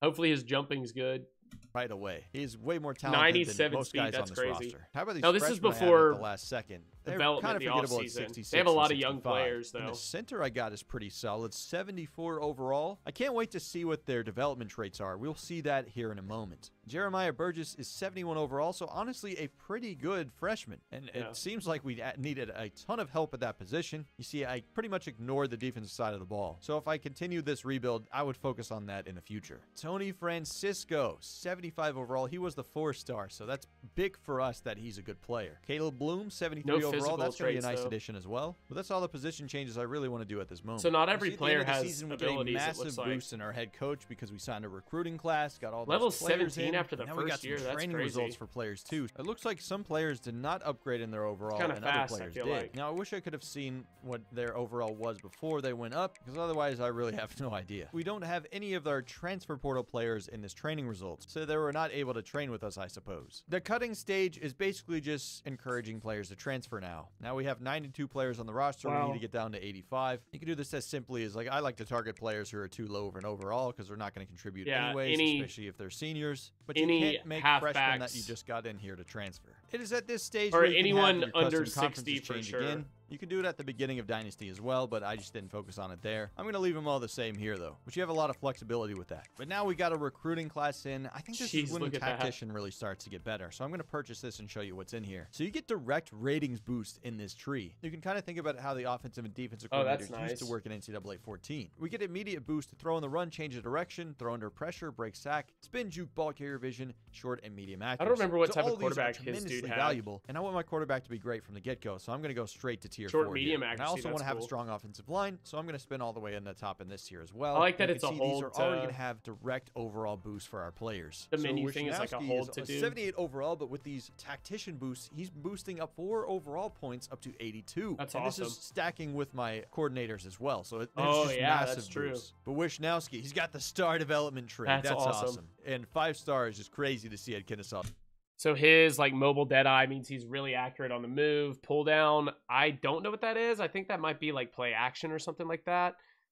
Hopefully his jumping's good. Right away. He's way more talented 97 than most speed, guys that's on this crazy. roster. How about these Now, this is freshmen I added at before the last second? They're kind of forgettable at 66 They have a lot of young 65. players, And though. the center I got is pretty solid, 74 overall. I can't wait to see what their development traits are. We'll see that here in a moment. Jeremiah Burgess is 71 overall, so honestly a pretty good freshman. And Yeah. it seems like we needed a ton of help at that position. You see, I pretty much ignored the defensive side of the ball. So if I continue this rebuild, I would focus on that in the future. Tony Francisco, 75 overall. He was the four star, so that's big for us that he's a good player. Caleb Bloom, 73 No overall. That's going to be a nice though. addition as well. But that's all the position changes I really want to do at this moment. So not every see, at the player end of the has season, we get a abilities, it massive looks like. boost in our head coach because we signed a recruiting class, got all Level players 17 in, after the now we got first some year, training results for players too. It looks like some players did not upgrade in their overall, and fast, other players did. like. Now I wish I could have seen what their overall was before they went up, because otherwise I really have no idea. We don't have any of our transfer portal players in this training results, so they were not able to train with us, I suppose. The cutting stage is basically just encouraging players to transfer now. Now we have 92 players on the roster. We need to get down to 85. You can do this as simply as like I like to target players who are too low of an overall because they're not going to contribute Yeah, anyways, any- especially if they're seniors. But any you can't make freshmen that you just got in here to transfer. It is at this stage Or where you can have anyone under 60 for sure. Again. You can do it at the beginning of Dynasty as well, but I just didn't focus on it there. I'm going to leave them all the same here, though, but you have a lot of flexibility with that. But now we got a recruiting class in. I think this Jeez, is when look at that. Tactician really starts to get better. So I'm going to purchase this and show you what's in here. So you get direct ratings boost in this tree. You can kind of think about how the offensive and defensive Oh, coordinators used to work in NCAA 14. We get immediate boost to throw in the run, change of direction, throw under pressure, break sack, spin, juke, ball carrier vision, short and medium accuracy. I don't remember what So type of all these are quarterback his dude had. valuable, and I want my quarterback to be great from the get-go. So I'm going to go straight to tier Short, four. medium here. And I also want to that's have a strong offensive line, so I'm going to spin all the way in the top in this tier as well. I like that You it's a see these hold are already going to have direct overall boost for our players. The So menu thing is like a hold to do. 78 overall, but with these tactician boosts, he's boosting up four overall points up to 82. That's and this is stacking with my coordinators as well. So it, Oh, it's just yeah, massive that's true. boosts. But Wisnowski, he's got the star development tree. That's awesome. awesome. And five stars is crazy to see at Kennesaw. So his like mobile dead eye means he's really accurate on the move. Pull down, I don't know what that is. I think that might be like play action or something like that.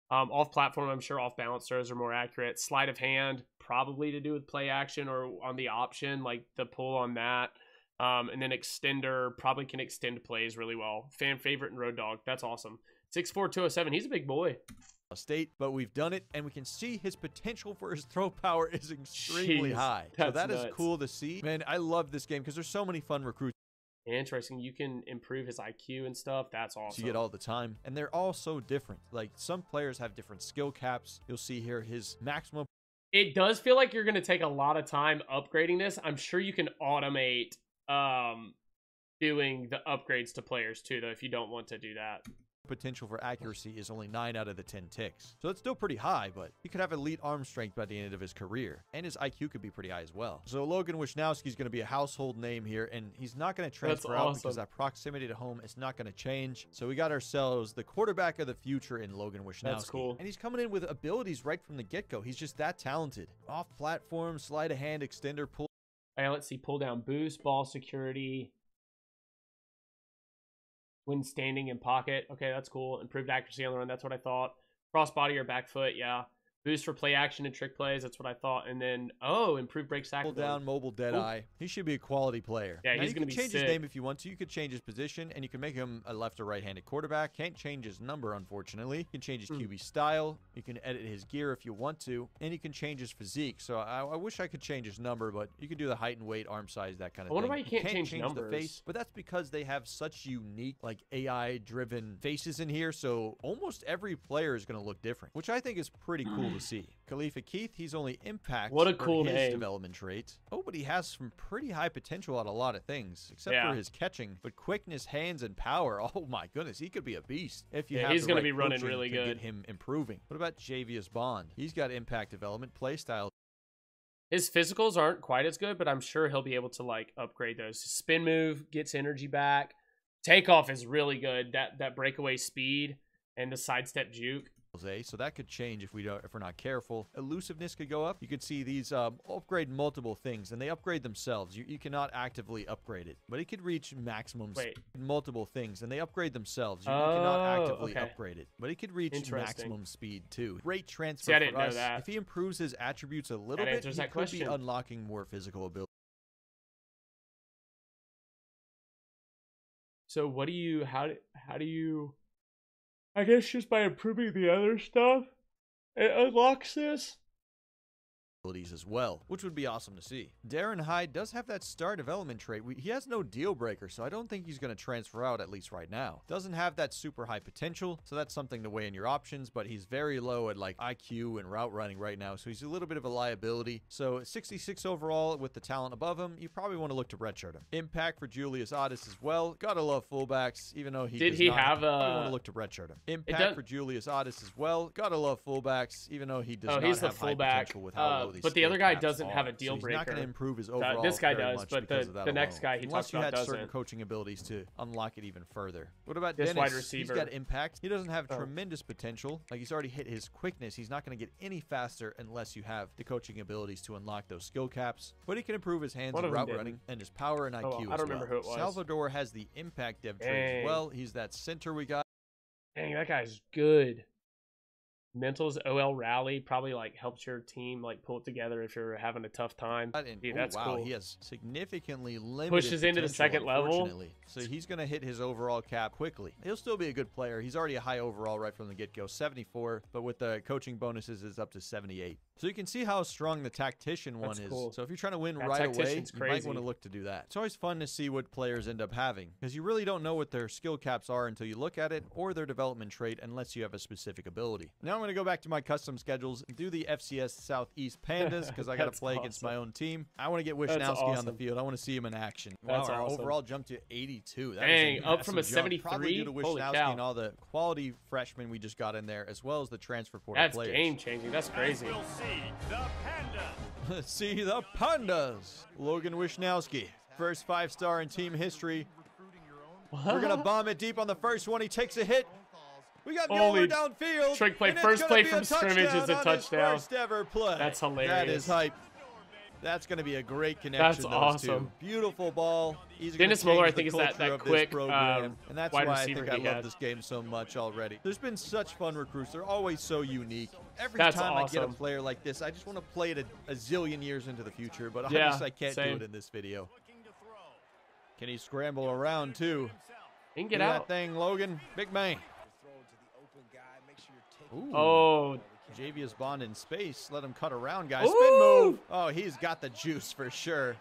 Um, off platform, I'm sure off balance throws are more accurate. Sleight of hand, probably to do with play action or on the option, like the pull on that. Um, and then extender probably can extend plays really well. Fan favorite and road dog. That's awesome. 6'4", 207. He's a big boy. State, but we've done it, and we can see his potential for his throw power is extremely Jeez, high. So that is nuts. cool to see. Man, I love this game because there's so many fun recruits Interesting. You can improve his IQ and stuff. That's awesome. you get all the time, and they're all so different. Like some players have different skill caps. You'll see here his maximum it does feel like you're going to take a lot of time upgrading this. I'm sure you can automate um doing the upgrades to players too though if you don't want to do that. Potential for accuracy is only 9 out of the 10 ticks. So it's still pretty high, but he could have elite arm strength by the end of his career, and his IQ could be pretty high as well. So Logan Wisnowski is going to be a household name here, and he's not going to transfer out because that proximity to home is not going to change. So we got ourselves the quarterback of the future in Logan Wisnowski. That's cool. And he's coming in with abilities right from the get-go. He's just that talented. Off platform, sleight of hand, extender, pull All right, let's see pull down boost, ball security when standing in pocket. Okay, that's cool. Improved accuracy on the run. That's what I thought. Cross body or back foot, yeah. Boost for play action and trick plays. That's what I thought. And then oh, improved break sack. Pull down, mobile, dead Ooh. eye. He should be a quality player. Yeah, Now, he's you gonna can be change his name if you want to. You could change his position, and you can make him a left or right-handed quarterback. Can't change his number, unfortunately. You can change his Hmm. QB style. You can edit his gear if you want to, and you can change his physique. So I, I wish I could change his number, but you can do the height and weight, arm size, that kind of I wonder thing. why you can't change the numbers. face, but that's because they have such unique, like AI-driven faces in here. So almost every player is going to look different, which I think is pretty cool to see. Khalifa Keith, he's only impact. What a for cool his name. development traits. Oh, but he has some pretty high potential at a lot of things, except Yeah. for his catching. But quickness, hands, and power. [LAUGHS] Oh my goodness, he could be a beast if you Yeah, have he's the gonna be running coaching really to good. Get him improving. What about Javius Bond? He's got impact development, play style. His physicals aren't quite as good, but I'm sure he'll be able to like upgrade those. His spin move gets energy back. Takeoff is really good. That that breakaway speed and the sidestep juke. So that could change if we don't, if we're not careful. Elusiveness could go up. You could see these um, upgrade multiple things, and they upgrade themselves. You, you cannot actively upgrade it, but it could reach maximum Wait. multiple things, and they upgrade themselves. You, you Oh, cannot actively okay. upgrade it, but it could reach maximum speed too. Great transfer See, I for us. that. If he improves his attributes a little That bit, he could be unlocking more physical ability. So what do you how do, how do you I guess just by improving the other stuff it unlocks this? Abilities as well, which would be awesome to see. Darren Hyde does have that star development trait. We, he has no deal breaker, so I don't think he's going to transfer out at least right now. Doesn't have that super high potential, so that's something to weigh in your options, but he's very low at like IQ and route running right now, so he's a little bit of a liability. So 66 overall with the talent above him, you probably want to look to redshirt him. Impact for Julius Otis as well. Gotta love fullbacks, even though he Did does he not, have you want to look to redshirt him. Impact does- for Julius Otis as well. Gotta love fullbacks, even though he does Oh, not he's the have high fullback, potential with how uh, low these but the other guy doesn't have a deal so he's not going to improve his Uh, overall. this guy very does, but because the- of that the next alone. guy he Unless talks you about had certain doesn't. coaching abilities to unlock it even further. What about This Dennis? wide He's receiver. got impact. He doesn't have Oh. tremendous potential. Like he's already hit his quickness. He's not going to get any faster unless you have the coaching abilities to unlock those skill caps. But he can improve his hands One and route didn't. running and his power and IQ Oh, well, I as don't remember well. who it was. Salvador has the impact dev trait as well. He's that center we got. Dang, that guy's good. Mentals OL rally probably like helps your team like pull it together if you're having a tough time. And, Dude, that's wow, cool. he has significantly limited Pushes into the second level. So he's going to hit his overall cap quickly. He'll still be a good player. He's already a high overall right from the get-go, 74, but with the coaching bonuses is up to 78. So you can see how strong the tactician one That's is. cool. So if you're trying to win That right away, you might want to look to do that. It's always fun to see what players end up having because you really don't know what their skill caps are until you look at it or their development trait unless you have a specific ability. Now I'm going to go back to my custom schedules and do the FCS Southeast Pandas [LAUGHS] because I got to That's play against my own team. I want to get That's Wisnowski on the field. I want to see him in action. That's wow, our awesome. overall jumped to 82. That Dang, up from a massive jump. Probably 73? due to Wishnowski and all the quality freshmen we just got in there, as well as the transfer portal That's players. game changing. That's crazy. The Panda. see the Pandas. Logan Wishnowski, first five-star in team history. We're gonna bomb it deep on the first one. He takes a hit. We got Mueller downfield. trick play. First play from scrimmage is a touchdown. First ever play. That's hilarious. is hype. That's going to be a great connection. That's those awesome. Two. Beautiful ball. He's gonna Dennis Miller, I change the think, is that- culture that of this quick, program, um, and that's wide why I think I love had. this game so much already. There's been such fun recruits. They're always so unique. Every That's time I get a player like this, I just want to play it a, a zillion years into the future, but Yeah, obviously I can't same. do it in this video. Can he scramble around too? He can Do get that thing, Logan. Big man. Ooh. Oh, Javius Bond in space. Let him cut around, guys. Spin move. Oh, he's got the juice for sure.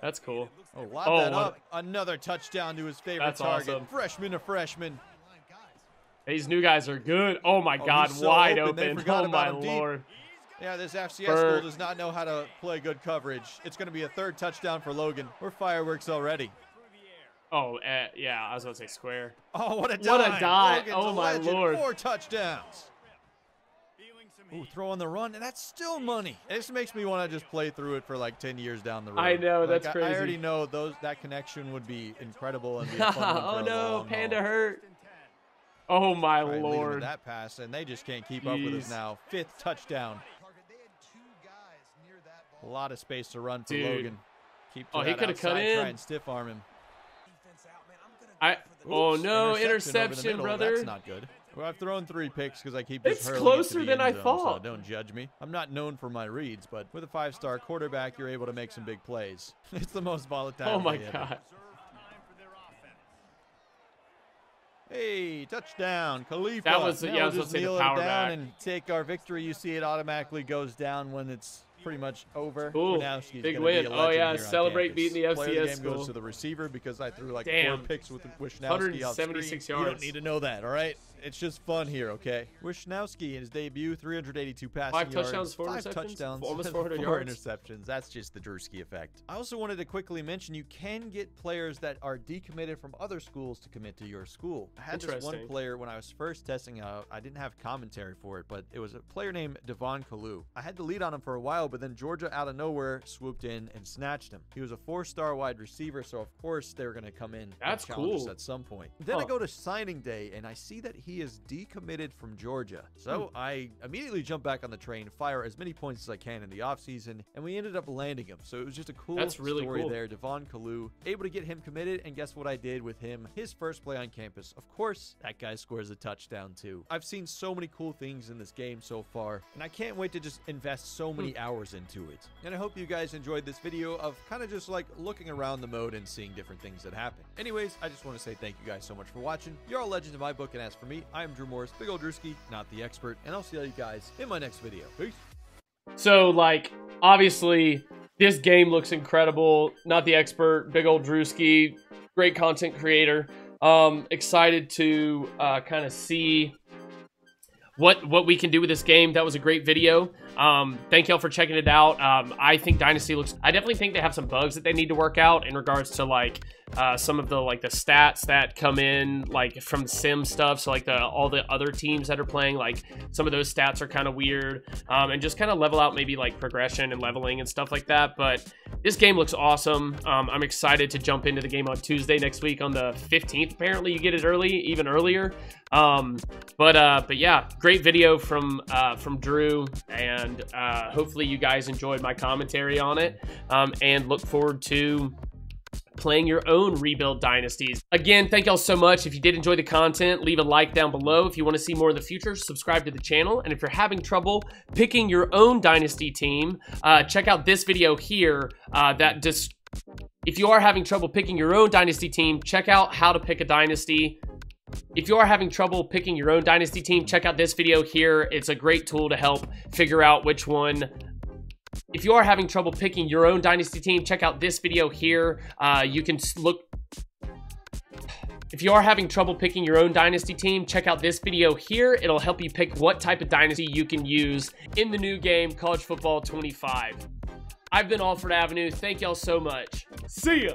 that's cool. Oh, lob Oh, that a- up. Another touchdown to his favorite That's target. awesome. Freshman to freshman. These new guys are good. Oh my Oh, God, so wide open, open. Oh my about him deep. lord. Yeah, this FCS school does not know how to play good coverage. It's going to be a third touchdown for Logan. We're fireworks already. Oh, uh, yeah, I was going to say square. Oh, what a What a dime. Oh, my legend. lord. Four touchdowns. Feeling some Ooh, throw on the run, and that's still money. This makes me want to just play through it for like 10 years down the road. I know, Like, that's I- I already know those that connection would be incredible and be [LAUGHS] a fun oh no, Panda haul. hurt. Oh my All right, lead him with lord. that pass, and they just can't keep up with us now. Fifth touchdown. A lot of space to run for Dude. Logan. Keep oh, to Oh, he coulda cut in. Try and stiff arm him. I. Oh no, over the interception, brother. That's not good. Well, I've thrown three picks because I keep It's hurling it to closer than I zone, thought. So don't judge me. I'm not known for my reads, but with a five-star quarterback, you're able to make some big plays. [LAUGHS] It's the most volatile. Oh my ever. god. Serve time for their offense. Hey, touchdown, Khalifa. That was- Now yeah, I was just kneel down back. and take our victory. You see, it automatically goes down when it's pretty much over. Ooh, big win. Oh, yeah, celebrate beating the Player the FCS game goes to the receiver because I threw like Damn. four picks with Wischnowski 176 off screen. You don't need to know that, all right? It's just fun here, okay? Wischnowski in his debut, 382 passing Five yards, touchdowns, four five interceptions? touchdowns, Almost [LAUGHS] 400 four yards. interceptions. That's just the Drewski effect. I also wanted to quickly mention you can get players that are decommitted from other schools to commit to your school. I had this one player when I was first testing out. I didn't have commentary for it, but it was a player named Devon Kalu. I had the lead on him for a while, but then Georgia out of nowhere swooped in and snatched him. He was a four-star wide receiver, so of course they were going to come in That's and cool. at some point. Then I go to signing day and I see that he is decommitted from Georgia. So Hmm. I immediately jump back on the train, fire as many points as I can in the offseason, and we ended up landing him. So it was just a cool That's really story cool. there. Devon Kalu, able to get him committed, and guess what I did with him? His first play on campus. Of course, that guy scores a touchdown too. I've seen so many cool things in this game so far, and I can't wait to just invest so many hours into it. And I hope you guys enjoyed this video of kind of just like looking around the mode and seeing different things that happen. Anyways, I just want to say thank you guys so much for watching. You're all legends in my book, and as for me, I am Drew Morris, Big Old Drewski, not the expert, and I'll see you guys in my next video. Peace. So, like, obviously, this game looks incredible. Not the expert, big old Drewski, great content creator. Um, excited to uh, kind of see what what we can do with this game. That was a great video. Um, thank y'all for checking it out. Um, I think Dynasty looks. I definitely think they have some bugs that they need to work out in regards to like uh, some of the like the stats that come in like from sim stuff. So like the all the other teams that are playing, like some of those stats are kind of weird, um, and just kind of level out maybe like progression and leveling and stuff like that. But this game looks awesome. Um, I'm excited to jump into the game on Tuesday next week on the 15th. Apparently, you get it early, even earlier. Um, but uh, but yeah, great video from uh, from Drew, and uh, hopefully you guys enjoyed my commentary on it, um, and look forward to playing your own rebuild dynasties. Again, thank y'all so much. If you did enjoy the content, leave a like down below. If you want to see more in the future, subscribe to the channel. And if you're having trouble picking your own dynasty team, uh, check out this video here uh, that just. If you are having trouble picking your own dynasty team, check out how to pick a dynasty. If you are having trouble picking your own dynasty team, check out this video here. It's a great tool to help figure out which one if you are having trouble picking your own dynasty team, check out this video here. Uh, you can look. If you are having trouble picking your own dynasty team, check out this video here. It'll help you pick what type of dynasty you can use in the new game, College Football 25. I've been Alford Avenue. Thank y'all so much. See ya.